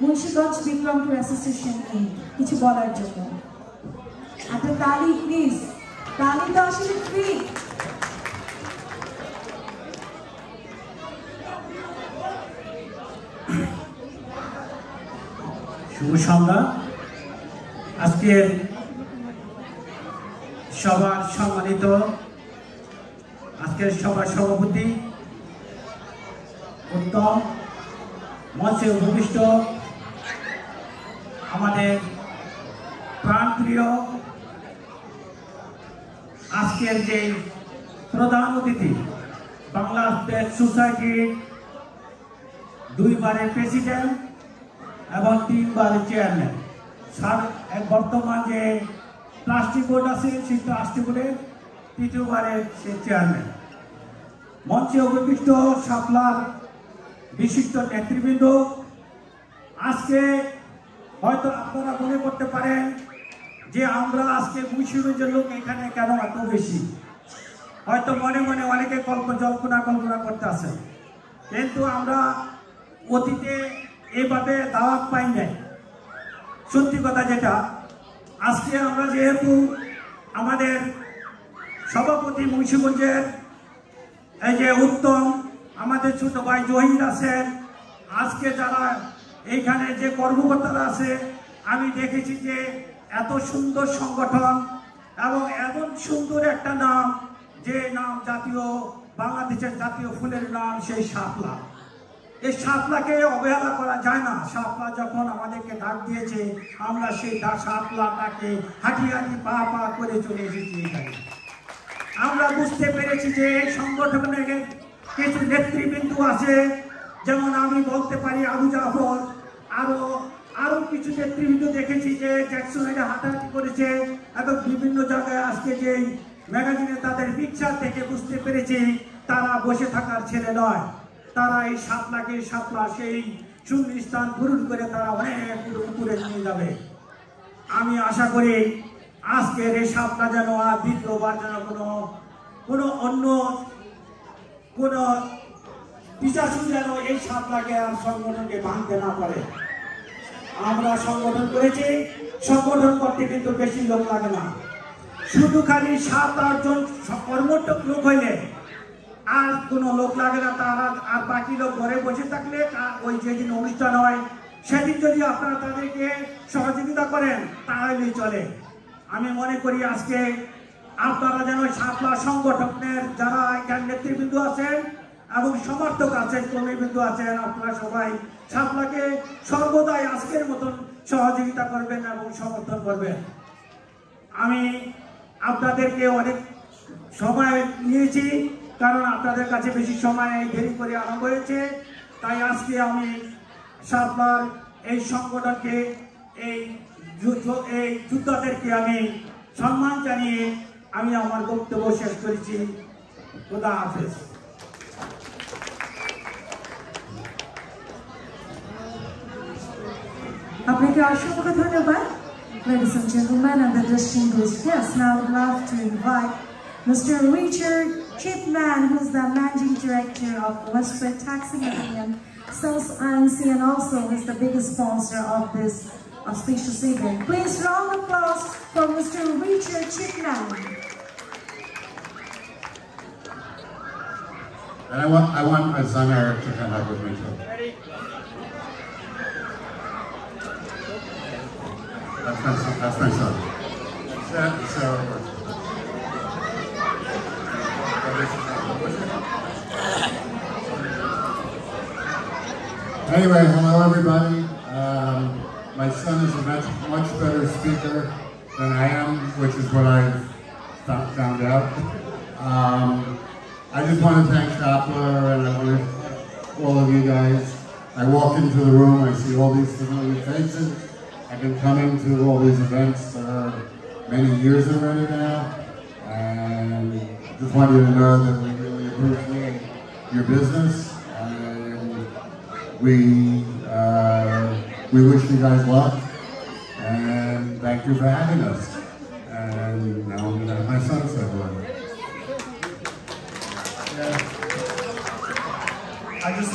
মুন্সিগঞ্জ বিক্রমপুর অ্যাসোসিয়েশন ইন কিছু বলার জন্য। একটা তালি প্লিজ তালি তো আসলে ফ্রি শুভ সন্ধ্যা। আজকের সবার সম্মানিত, আজকের সবার সভাপতি উত্তম মঞ্চে উপবিষ্ট আমাদের প্রাণপ্রিয়, আজকের যে প্রধান অতিথি বাংলাদেশ সোসাইটির দুইবারের প্রেসিডেন্ট এবং তিনবারের চেয়ারম্যান। সার বর্তমান যে প্লাস্টিক বোর্ড আছে, সেই প্লাস্টিক বোর্ডের তৃতীয়বারের সে চেয়ারম্যান। মঞ্চে উপবিষ্ট সাপলার বিশিষ্ট নেতৃবৃন্দ, আজকে হয়তো আপনারা মনে করতে পারেন যে আমরা আজকে মুন্সিগঞ্জের লোক এখানে কেন এত বেশি? হয়তো মনে মনে অনেকে কল্প জল্পনা কল্পনা করতে আছে। কিন্তু আমরা অতীতে এভাবে দাওয়াত পাই নাই। সত্যি কথা যেটা, আজকে আমরা যেহেতু আমাদের সভাপতি মুন্সিগঞ্জের এই যে উত্তম আমাদের ছোট ভাই জহির আছেন। আজকে যারা এইখানে যে কর্মকর্তারা আছে, আমি দেখেছি যে এত সুন্দর সংগঠন এবং এমন সুন্দর একটা নাম, যে নাম জাতীয়, বাংলাদেশের জাতীয় ফুলের নাম সেই শাপলা। এই শাপলাকে অবহেলা করা যায় না। শাপলা যখন আমাদেরকে ডাক দিয়েছে, আমরা সেই শাপলাটাকে হাঁটি হাঁটি পা পা করে চলে এসেছি এখানে। আমরা বুঝতে পেরেছি যে এই সংগঠনে কিছু নেতৃবৃন্দ আছে, যেমন আমি বলতে পারি আবু জাফর, আরও আরও কিছু নেতৃবৃন্দ দেখেছি যে জ্যাকসনের হাঁটাহাঁটি করেছে এবং বিভিন্ন জায়গায় আজকে যে ম্যাগাজিনে তাদের পিকচার থেকে বুঝতে পেরেছি, তারা বসে থাকার ছেলে নয়। তারা এই সাত লাখের সাতলা সেই শূন্য স্থান পূরণ করে তারা অনেক উপরে নিয়ে যাবে। আমি আশা করি আজকের এই সাপটা যেন আর দ্বিতীয়বার যেন কোনো কোনো অন্য কোনো পিছাচু যেন এই সাপটাকে আর সংগঠনকে ভাঙতে না পারে। আমরা সংগঠন করেছি, সংগঠন করতে কিন্তু বেশি লোক লাগে না। শুধু খালি সাত আটজন কর্মটক লোক হইলে আর কোনো লোক লাগে না। তারা আর বাকি লোক ঘরে বসে থাকলে ওই যেদিন অনুষ্ঠান হয়, সেদিন যদি আপনারা তাদেরকে সহযোগিতা করেন, তাহলেই চলে। আমি মনে করি আজকে আপনারা যেন সাতলা সংগঠনের যারা এখানে নেতৃবৃন্দ আছেন এবং সমর্থক আছেন, কর্মীবৃন্দ আছেন, আপনারা সবাই সাতলাকে সর্বদাই আজকের মতন সহযোগিতা করবেন এবং সমর্থন করবেন। আমি আপনাদেরকে অনেক সময় নিয়েছি, কারণ আপনাদের কাছে বেশি সময় দেরি করে আরম্ভ হয়েছে। তাই আজকে আমি সাতবার এই সংগঠনকে, এই যুদ্ধ, এই যোদ্ধাদেরকে আমি সম্মান জানিয়ে আমি আমার বক্তব্য শেষ করেছি খোদা হাফেজ আপনাকে অসংখ্য ধন্যবাদ Ladies and gentlemen and the distinguished guests, now I would love to invite Mr. Richard Chipman, who's the Managing Director of Westford Taxi Union, Sales INC, and also is the biggest sponsor of this auspicious event. Please round of applause for Mr. Richard Chipman. And I want, I want my son Eric to come up with me too. That's my son, that's my son. Sarah, Sarah. Anyway, hello everybody. Um, my son is a much, much better speaker than I am, which is what I've found out. Um, I just want to thank Shopler and I want to all of you guys. I walk into the room, I see all these familiar faces. I've been coming to all these events for many years already now. And just want you to know that we really appreciate your business. And we, uh, we wish you guys luck. And thank you for having us. And now I'm going to have my son say one. I just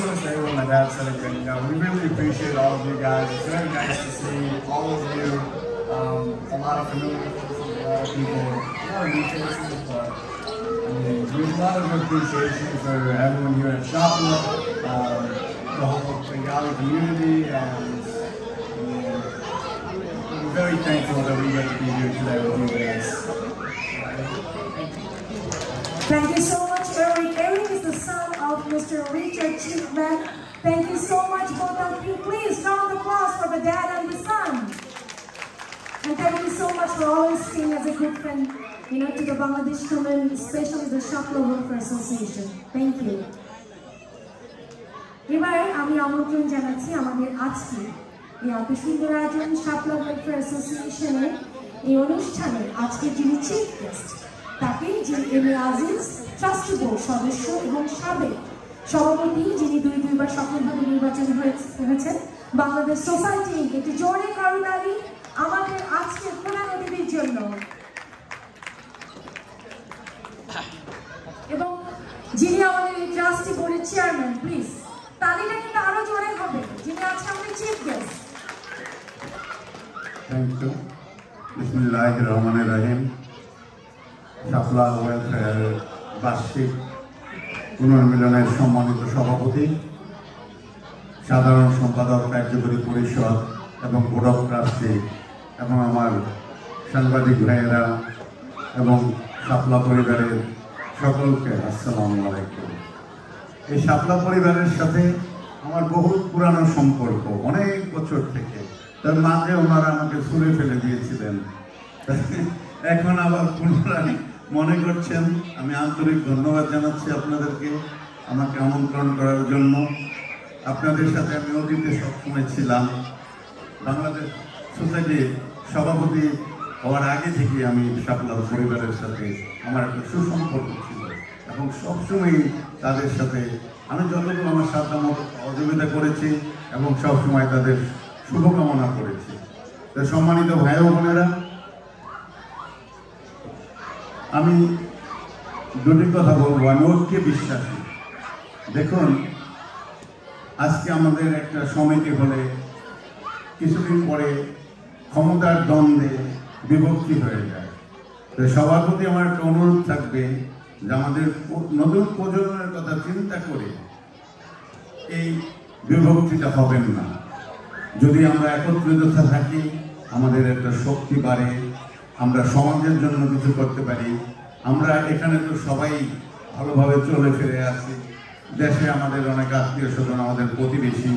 my said. You know, we really appreciate all of you guys. It's very nice to see all of you. Um, a lot of familiar faces, a lot of people, a lot of new faces, but I mean, there's a lot of appreciation for everyone here at Shopla, um, the whole Bengali community, and mean, we're very thankful that we get to be here today with you guys. Thank you so much, Eric. Eric is the son of Mr. Richard Chipman. Thank you so much, both of you. Please, round of applause for the dad and the son. And thank you so much for always staying as a good friend, you know, to the Bangladesh community, especially the Shakla Welfare Association. Thank you. এবার আমি আমন্ত্রণ জানাচ্ছি আমাদের আজকে এই এত সুন্দর আয়োজন শাপলা ওয়েলফেয়ার অ্যাসোসিয়েশনের এই অনুষ্ঠানে আজকে যিনি চিফ গেস্ট তাকে যিনি M A Aziz trustee board সদস্য এবং সাবেক সভাপতি যিনি দুই দুইবার সফলভাবে নির্বাচন হয়ে- হয়েছেন, বাংলাদেশ সোসাইটি একটি জোরে করুণালী আমাদের আজকের প্রধান অতিথির জন্য। এবং যিনি আমাদের এই ট্রাস্টি বোর্ডের চেয়ারম্যান, প্লিজ, তালিকা কিন্তু আরও জোরে হবে, যিনি আজকে আমাদের chief guest. Thank you Bismillah welfare বার্ষিক পুনর্মিলনের সম্মানিত সভাপতি, সাধারণ সম্পাদক, কার্যকরী পরিষদ এবং বোর্ড ট্রাস্টি এবং আমার সাংবাদিক ভাইয়েরা এবং শাপলা পরিবারের সকলকে আসসালামু আলাইকুম। এই শাপলা পরিবারের সাথে আমার বহু পুরানো সম্পর্ক, অনেক বছর থেকে। তার মাঝে ওনারা আমাকে ছুঁড়ে ফেলে দিয়েছিলেন। এখন আবার পুনরায় মনে করছেন, আমি আন্তরিক ধন্যবাদ জানাচ্ছি আপনাদেরকে আমাকে আমন্ত্রণ করার জন্য। আপনাদের সাথে আমি অতীতে সবসময় ছিলাম। বাংলাদেশ সোসাইটির সভাপতি হওয়ার আগে থেকে আমি শাপলার পরিবারের সাথে আমার একটা সুসম্পর্ক ছিল এবং সবসময়ই তাদের সাথে আমি যতটুকু আমার সাধ্য মতো সহযোগিতা করেছি এবং সবসময় তাদের শুভকামনা করেছি। সম্মানিত ভাই বোনেরা আমি দুটি কথা বলব, আমি ঐক্যে বিশ্বাসী। দেখুন, আজকে আমাদের একটা সমিতি হলে কিছুদিন পরে ক্ষমতার দ্বন্দ্বে বিভক্তি হয়ে যায়। তো সবার প্রতি আমার একটা অনুরোধ থাকবে যে আমাদের নতুন প্রজন্মের কথা চিন্তা করে এই বিভক্তিটা হবেন না। যদি আমরা একত্রিত থাকি, আমাদের একটা শক্তি বাড়ে আমরা সমাজের জন্য কিছু করতে পারি। আমরা এখানে তো সবাই ভালোভাবে চলে ফিরে আসি। দেশে আমাদের অনেক আত্মীয় স্বজন, আমাদের প্রতিবেশী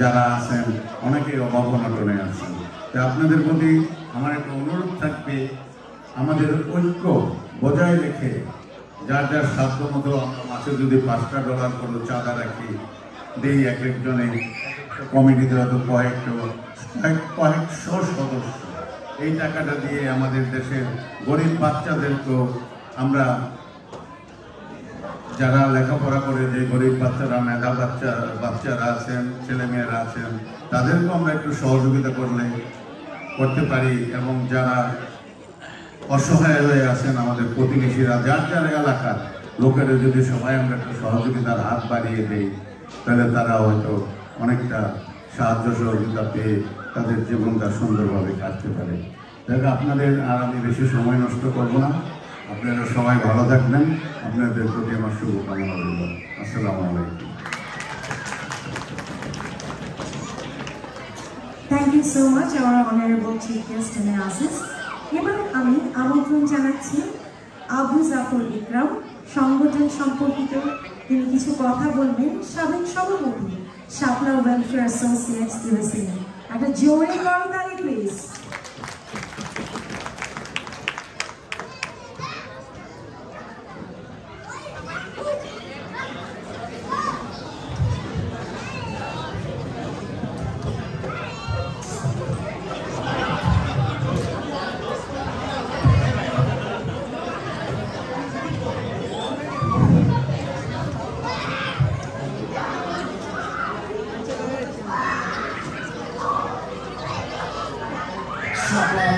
যারা আছেন, অনেকেই অভাব অনটনে আছেন। তাই আপনাদের প্রতি আমার একটা অনুরোধ থাকবে, আমাদের ঐক্য বজায় রেখে যার যার সাধ্য মতো আমরা মাসে যদি পাঁচটা ডলার করে চাঁদা রাখি, দেই এক একজনে কমিটিতে হয়তো কয়েকটা, কয়েক, কয়েকশো সদস্য। এই টাকাটা দিয়ে আমাদের দেশের গরিব বাচ্চাদেরকেও আমরা যারা লেখাপড়া করে যে গরিব বাচ্চারা, মেধা বাচ্চা, বাচ্চারা আছেন, ছেলেমেয়েরা আছেন, তাদেরকেও আমরা একটু সহযোগিতা করলে, করতে পারি এবং যারা অসহায় হয়ে আছেন আমাদের প্রতিবেশীরা, যার যার এলাকার লোকেরা যদি সবাই আমরা একটু সহযোগিতার হাত বাড়িয়ে দেই, তাহলে তারা হয়তো অনেকটা সাহায্য সহযোগিতা পেয়ে তাদের জীবনটা সুন্দরভাবে কাটতে পারে। দেখ, আপনাদের আর আমি বেশি সময় নষ্ট করব না। আপনারা সবাই ভালো থাকবেন। আপনাদের প্রতি আমার শুভকামনা রইল। আসসালামু আলাইকুম। You so much our honorable chief guest and আসিস এবার আমি আমন্ত্রণ জানাচ্ছি আবু জাফর ইকরাম, সংগঠন সম্পর্কিত। তিনি কিছু কথা বলবেন সাবেক সভাপতি, শাপলা ওয়েলফেয়ার অ্যাসোসিয়েটস ইউএসএ একটা জোরে করতালি প্লিজ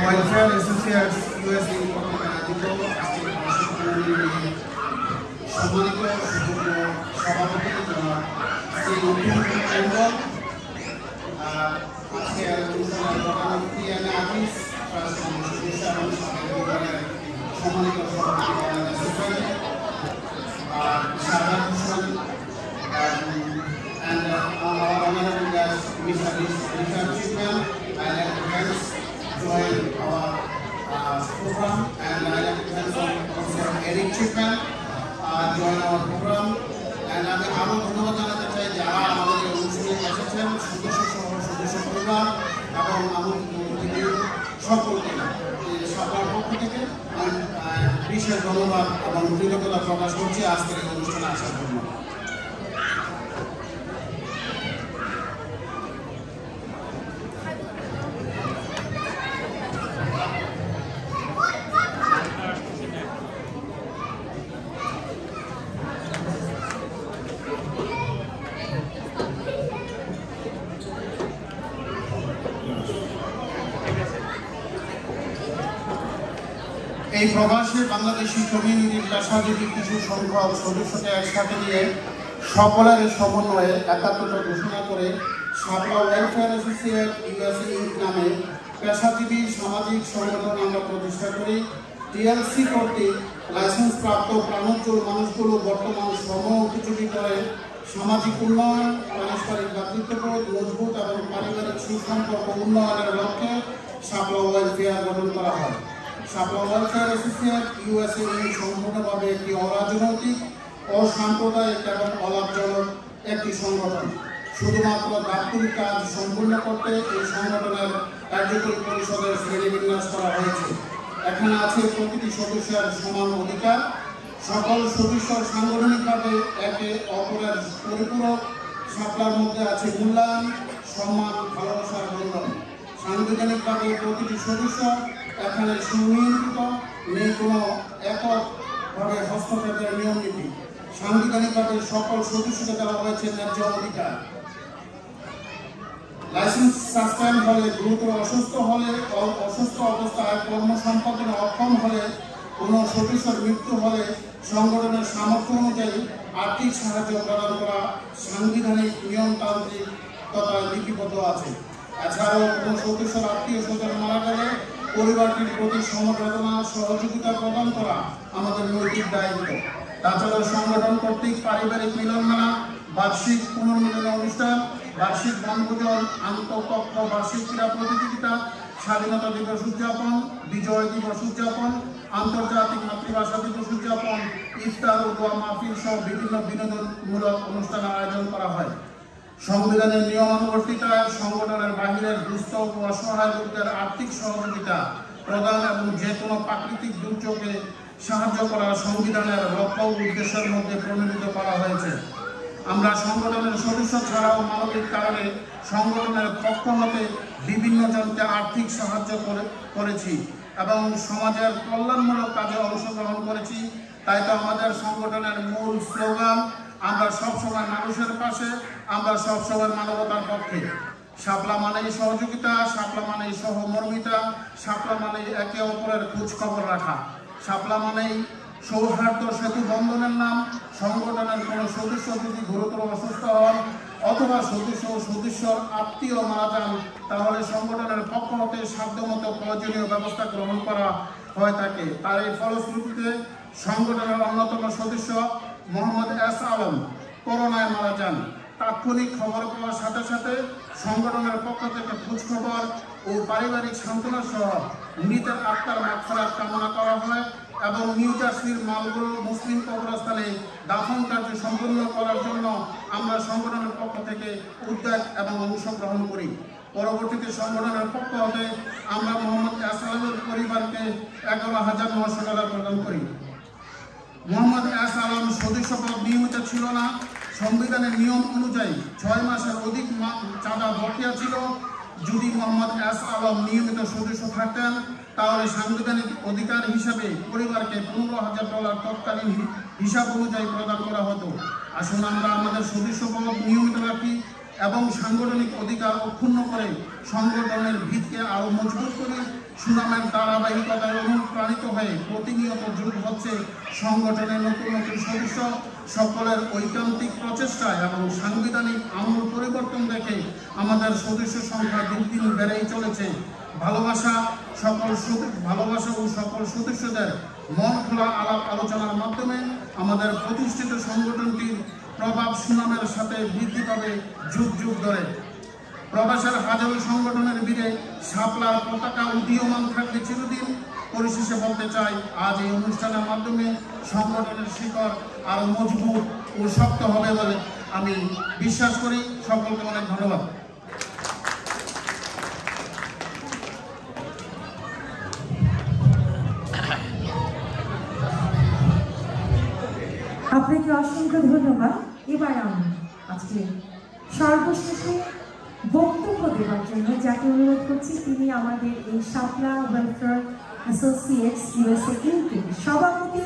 ওয়েলফেয়ার অ্যাসোসিয়েটস ইউএসএ কর্তৃক আয়োজিত আজকের অনুষ্ঠানটি সম্মানিত সুযোগ্য সভাপতি জনাব শ্রী উদ্দিন মন্ডল আজকে অনুষ্ঠানের প্রধান অতিথি এনে আফিস ট্রাস্ট সদস্য এবং সাবেক বিভাগের সম্মানিত সভাপতি Bangladesh society Shahar Hussain and uh, our honorable guest, Mr. Richard Chipman. I like to thanks join our uh, program and I like to thanks also Eric Chipman uh, join our program and আমি আরও ধন্যবাদ জানাতে চাই যারা আমাদের এই অনুষ্ঠানে এসেছেন সদস্য সহ সদস্য পরিবার এবং আমন্ত্রিত অতিথি সকলকে এই সবার পক্ষ থেকে আমি আহ, বিশেষ ধন্যবাদ এবং কৃতজ্ঞতা প্রকাশ করছি আজকের এই অনুষ্ঠানে আসার জন্য এই প্রবাসী বাংলাদেশি কমিউনিটির পেশাজীবী কিছু সংখ্যক সদস্যকে একসাথে নিয়ে সকলের সমন্বয়ে একাত্মতা ঘোষণা করে সাপলা ওয়েলফেয়ার অ্যাসোসিয়েট ইউএসএ নামে পেশাজীবী সামাজিক সংগঠন আমরা প্রতিষ্ঠা করি। টিএলসি কর্তৃক লাইসেন্স প্রাপ্ত প্রাণোজ্জ্বল মানুষগুলো বর্তমান শ্রম উপযোগী করে সামাজিক উন্নয়ন, পারস্পরিক ভ্রাতৃত্ববোধ মজবুত এবং পারিবারিক সুসম্পর্ক উন্নয়নের লক্ষ্যে সাপলা ওয়েলফেয়ার গঠন করা হয়। সাপলা ওয়েলফেয়ার অ্যাসোসিয়েট ইউএসএ একটি অরাজনৈতিক, অসাম্প্রদায়িক এবং অলাভজনক একটি সংগঠন। শুধুমাত্র দাপ্তরিক কাজ সম্পূর্ণ করতে এই সংগঠনের কার্যকরী পরিষদের শ্রেণীবিন্যাস করা হয়েছে। এখানে আছে প্রতিটি সদস্যের সমান অধিকার। সকল সদস্য সাংগঠনিকভাবে একে অপরের পরিপূরক। সাপলার মধ্যে আছে মূল্যায়ন, সম্মান, ভালোবাসার বন্ধন। সাংবিধানিকভাবে প্রতিটি সদস্য এখানে সুনিয়ন্ত্রিত নেই কোনো এককভাবে হস্তক্ষেপের নিয়ম নীতি। সাংবিধানিকভাবে সকল সদস্যকে দেওয়া হয়েছে ন্যায্য অধিকার। লাইসেন্স সাসপেন্ড হলে গুরুতর অসুস্থ হলে অসুস্থ অবস্থায় কর্ম সম্পাদনে অক্ষম হলে কোনো সদস্যের মৃত্যু হলে সংগঠনের সামর্থ্য অনুযায়ী আর্থিক সাহায্য প্রদান করা সাংবিধানিক নিয়মতান্ত্রিক তথা লিপিবদ্ধ আছে। এছাড়াও কোনো সদস্যের আত্মীয় স্বজন মারা গেলে পরিবারটির প্রতি সমবেদনা, সহযোগিতা প্রদান করা আমাদের নৈতিক দায়িত্ব। তাছাড়াও সংগঠন কর্তৃক পারিবারিক মিলন মেলা বার্ষিক পুনর্মিলন অনুষ্ঠান, বার্ষিক বনভোজন আন্তঃপক্ষ বার্ষিক ক্রীড়া প্রতিযোগিতা, স্বাধীনতা দিবস উদযাপন, বিজয় দিবস উদযাপন, আন্তর্জাতিক মাতৃভাষা দিবস উদযাপন, ইফতার ও দোয়া মাহফিল সহ বিভিন্ন বিনোদনমূলক অনুষ্ঠান আয়োজন করা হয়। সংবিধানের নিয়মানুবর্তিতায় সংগঠনের বাহিরের দুস্থ ও অসহায় লোকদের আর্থিক সহযোগিতা প্রদান এবং যে কোনো প্রাকৃতিক দুর্যোগে সাহায্য করা সংবিধানের লক্ষ্য উদ্দেশ্যের মধ্যে প্রণীত করা হয়েছে। আমরা সংগঠনের সদস্য ছাড়াও মানবিক কারণে সংগঠনের পক্ষ হতে বিভিন্ন জনকে আর্থিক সাহায্য করে, করেছি এবং সমাজের কল্যাণমূলক কাজে অংশগ্রহণ করেছি। তাই তো আমাদের সংগঠনের মূল স্লোগান আমরা সবসময় মানুষের পাশে, আমরা সবসময় মানবতার পক্ষে। শাপলা মানেই সহযোগিতা, শাপলা মানেই সহমর্মিতা, শাপলা মানেই একে অপরের খোঁজ খবর রাখা। শাপলা মানেই সৌহার্দ্য সেতু বন্ধনের নাম, সংগঠনের কোনো সদস্য যদি গুরুতর অসুস্থ হন, অথবা সদস্য সদস্যর আত্মীয় মারা যান, তাহলে সংগঠনের পক্ষ হতে সাধ্যমতো প্রয়োজনীয় ব্যবস্থা গ্রহণ করা হয়ে থাকে তার এই ফলশ্রুতিতে সংগঠনের অন্যতম সদস্য মোহাম্মদ এস আলম করোনায় মারা যান। তাৎক্ষণিক খবর পাওয়ার সাথে সাথে সংগঠনের পক্ষ থেকে খোঁজখবর ও পারিবারিক সান্ত্বনা সহ মৃতের আত্মার মাগফিরাত কামনা করা হয় এবং নিউ জার্সির মালগুলো মুসলিম কবরস্থানে দাফন কার্য সম্পন্ন করার জন্য আমরা সংগঠনের পক্ষ থেকে উদ্যোগ এবং অংশগ্রহণ করি। পরবর্তীতে সংগঠনের পক্ষ হতে আমরা মোহাম্মদ আসালামের পরিবারকে এগারো হাজার নশো ডলার প্রদান করি। মোহাম্মদ এস আলম সদস্য পদ নিয়মিত ছিল না। সংবিধানের নিয়ম অনুযায়ী ছয় মাসের অধিক চাঁদা বকেয়া ছিল। যদি মোহাম্মদ এস আলম নিয়মিত সদস্য থাকতেন, তাহলে সাংবিধানিক অধিকার হিসাবে পরিবারকে পনেরো হাজার ডলার তৎকালীন হিসাব অনুযায়ী প্রদান করা হতো। আসুন আমরা আমাদের সদস্য পদ নিয়মিত রাখি। এবং সাংগঠনিক অধিকার অক্ষুণ্ণ করে সংগঠনের ভিতকে আরও মজবুত করি সুনামের ধারাবাহিকতায় অনুপ্রাণিত হয়ে প্রতিনিয়ত যোগ হচ্ছে সংগঠনের নতুন নতুন সদস্য, সকলের ঐকান্তিক প্রচেষ্টায় এবং সাংবিধানিক আমূল পরিবর্তন দেখে আমাদের সদস্য সংখ্যা দিন দিন বেড়েই চলেছে। ভালোবাসা সকল ভালোবাসা ও সকল সদস্যদের মন খোলা আলাপ আলোচনার মাধ্যমে আমাদের প্রতিষ্ঠিত সংগঠনটির প্রভাব সুনামের সাথে বৃদ্ধি পাবে যুগ যুগ ধরে। প্রবাসের হাজারো সংগঠনের বীরে শাপলার পতাকা উদীয়মান থাকবে চিরদিন পরিশেষে বলতে চাই, আজ এই অনুষ্ঠানের মাধ্যমে সংগঠনের শিকড় আরও মজবুত ও শক্ত হবে বলে আমি বিশ্বাস করি। সকলকে অনেক ধন্যবাদ। আপনাকে অসংখ্য ধন্যবাদ। এবার আমি আজকে সর্বশেষে বক্তব্য দেওয়ার জন্য যাকে অনুরোধ করছি, তিনি আমাদের এই শাপলা ওয়েলফেয়ার অ্যাসোসিয়েটস ইউএসএ ইনকি সভাপতি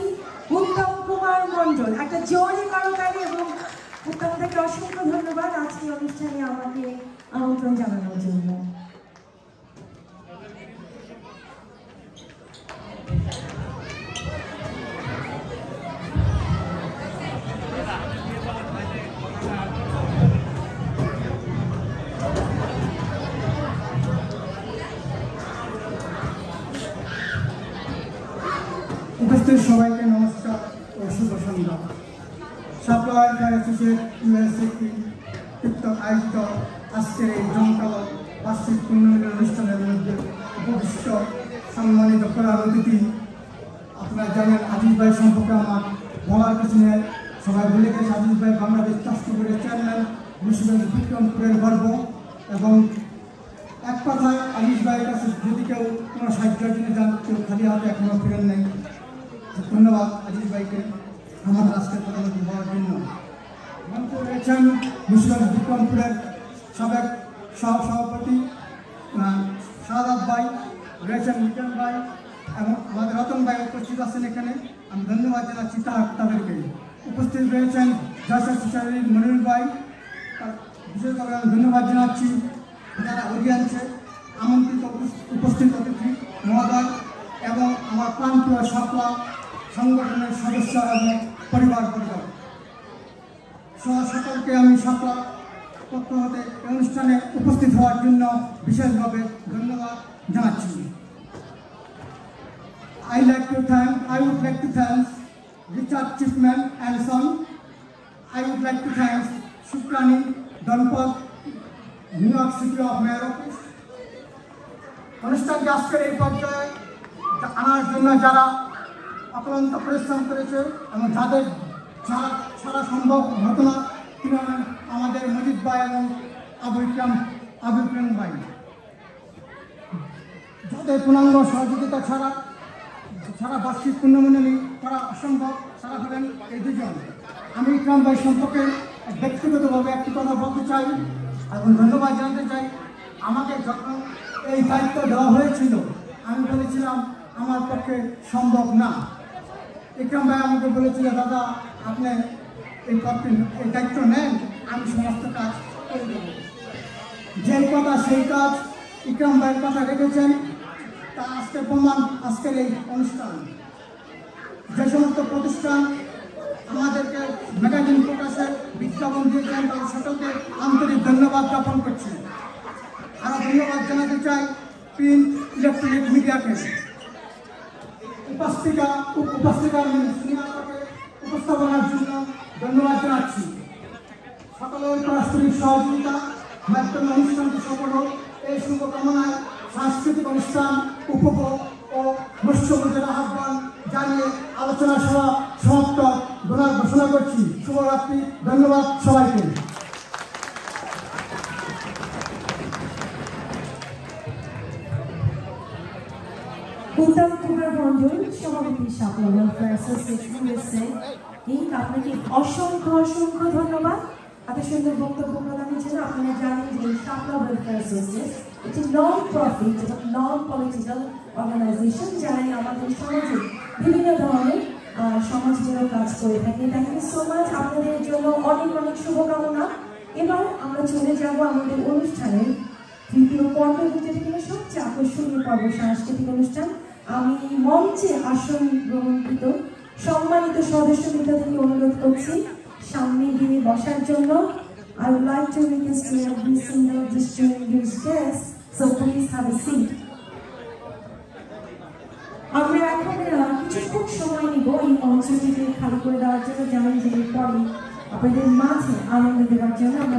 উত্তম কুমার মণ্ডল। একটা জোরে করতালি এবং উত্তম থেকে অসংখ্য ধন্যবাদ। আজকে অনুষ্ঠানে আমাকে আমন্ত্রণ জানানোর জন্য। উপস্থিত সবাইকে নমস্কার ও শুভ সন্ধ্যা Shapla welfare associate USA TikTok আয়োজিত আজকের এই জমকালো বার্ষিক উন্নয়ন অনুষ্ঠানের মধ্যে উপবিষ্ট সম্মানিত প্রধান অতিথি আপনারা জানেন আজিজ ভাই সম্পর্কে আমার বলার কিছু নেই। সবাই বলে গেছে, আজিজ ভাই বাংলাদেশ বোর্ডের চেয়ারম্যান মুন্সিগঞ্জ বিক্রমপুরের গর্ব এবং এক কথায় আনিস ভাইয়ের কাছে যদি কেউ কোনো সাহায্যের জন্য যান কেউ খালি হাতে এখনও ফেরেন নাই। ধন্যবাদ আজিজ ভাইকে আমাদের আজকের প্রধানমন্ত্রী হওয়ার জন্য। মঞ্চে রয়েছেন মুন্সিগঞ্জ বিক্রমপুরের সাবেক সহ সভাপতি শাহাদ ভাই, রয়েছেন মিটন ভাই এবং আমাদের রতন ভাই উপস্থিত আছেন এখানে। আমি ধন্যবাদ জানাচ্ছি তাদেরকে। উপস্থিত রয়েছেন জাসা সোসাইটির মনির ভাই। বিশেষভাবে আমি ধন্যবাদ জানাচ্ছি যারা অডিয়েন্সে আমন্ত্রিত উপস্থিত অতিথি, মহোদয় এবং আমার প্রান্তীয় সাপলা সংগঠনের সদস্য এবং পরিবারবর্গ সহ সকলকে আমি সকলা পত্র হতে অনুষ্ঠানে উপস্থিত হওয়ার জন্য বিশেষভাবে ধন্যবাদ জানাচ্ছি। I like to thank I would like to thank Richard Chiefman son I would like to thank Shukrani দম্পত new York city of mayor office অনুষ্ঠানটি আজকের এই পর্যায়ে আনার জন্য যারা অক্লান্ত পরিশ্রম করেছে এবং যাদের ছাড়া ছাড়া সম্ভব ঘটনা তিনি আমাদের মজিদ ভাই এবং আবুল ইকরাম আবুল ইকরাম ভাই। যাদের পূর্ণাঙ্গ সহযোগিতা ছাড়া সারা বার্ষিক পূর্ণমণ্ডলী করা অসম্ভব সারা হলেন এই দুজন। আমি ইকরাম ভাই সম্পর্কে ব্যক্তিগতভাবে একটি কথা বলতে চাই এবং ধন্যবাদ জানতে চাই। আমাকে যখন এই দায়িত্ব দেওয়া হয়েছিল, আমি বলেছিলাম, আমার পক্ষে সম্ভব না। ইকরাম ভাই আমাকে বলেছিল, দাদা, আপনি এই পদটি এই দায়িত্ব নেন, আমি সমস্ত কাজ করে দেবো। যে কথা সেই কাজ ইকরাম ভাইয়ের কথা রেখেছেন, তা আজকে প্রমাণ, আজকের এই অনুষ্ঠান। যে সমস্ত প্রতিষ্ঠান আমাদেরকে ম্যাগাজিন প্রকাশের বিজ্ঞাপন দিয়েছেন তাদের সকলকে আন্তরিক ধন্যবাদ জ্ঞাপন করছি। আরও ধন্যবাদ জানাতে চাই প্রিন্ট ইলেকট্রনিক মিডিয়াকে। উপস্থিকা উপস্থিকা সিনেমাকে উপস্থাপনার জন্য ধন্যবাদ জানাচ্ছি। সকলের পারস্পরিক সহযোগিতা, মাধ্যমে অনুষ্ঠানটি সফল এই শুভকামনায় সাংস্কৃতিক অনুষ্ঠান, উপভোগ ও মৎস্যবোধের আহ্বান জানিয়ে আলোচনা সভা সমাপ্ত ঘোষণা করছি। শুভরাত্রি, ধন্যবাদ সবাইকে। উত্তম কুমার মন্ডল সভাপতি Shapla welfare association USA Inc আপনাকে অসংখ্য অসংখ্য ধন্যবাদ। এত সুন্দর বক্তব্য প্রদানের জন্য আপনারা জানেন যে শাপলা ওয়েলফেয়ার অ্যাসোসিয়েশন একটি নন প্রফিট এবং নন পলিটিক্যাল অর্গানাইজেশন যারাই আমাদের সমাজে বিভিন্ন ধরনের আহ, সমাজমূলক কাজ করে থাকে। থ্যাংক ইউ সো মাচ আপনাদের জন্য অনেক অনেক শুভকামনা। এবার আমরা চলে যাব আমাদের অনুষ্ঠানের তৃতীয় পর্ব। যেটি কিনা সবচেয়ে আকর্ষণীয় পর্ব সাংস্কৃতিক অনুষ্ঠান। আমি মঞ্চে আসন গ্রহণকৃত সম্মানিত সদস্য থেকে অনুরোধ করছি, সামনে গিয়ে বসার জন্য I. আমরা এখন কিছুক্ষণ সময় নিব এই মঞ্চটিকে খালি করে দেওয়ার জন্য, যেমন যে পরে আপনাদের মাঝে আনন্দ দেওয়ার জন্য আমরা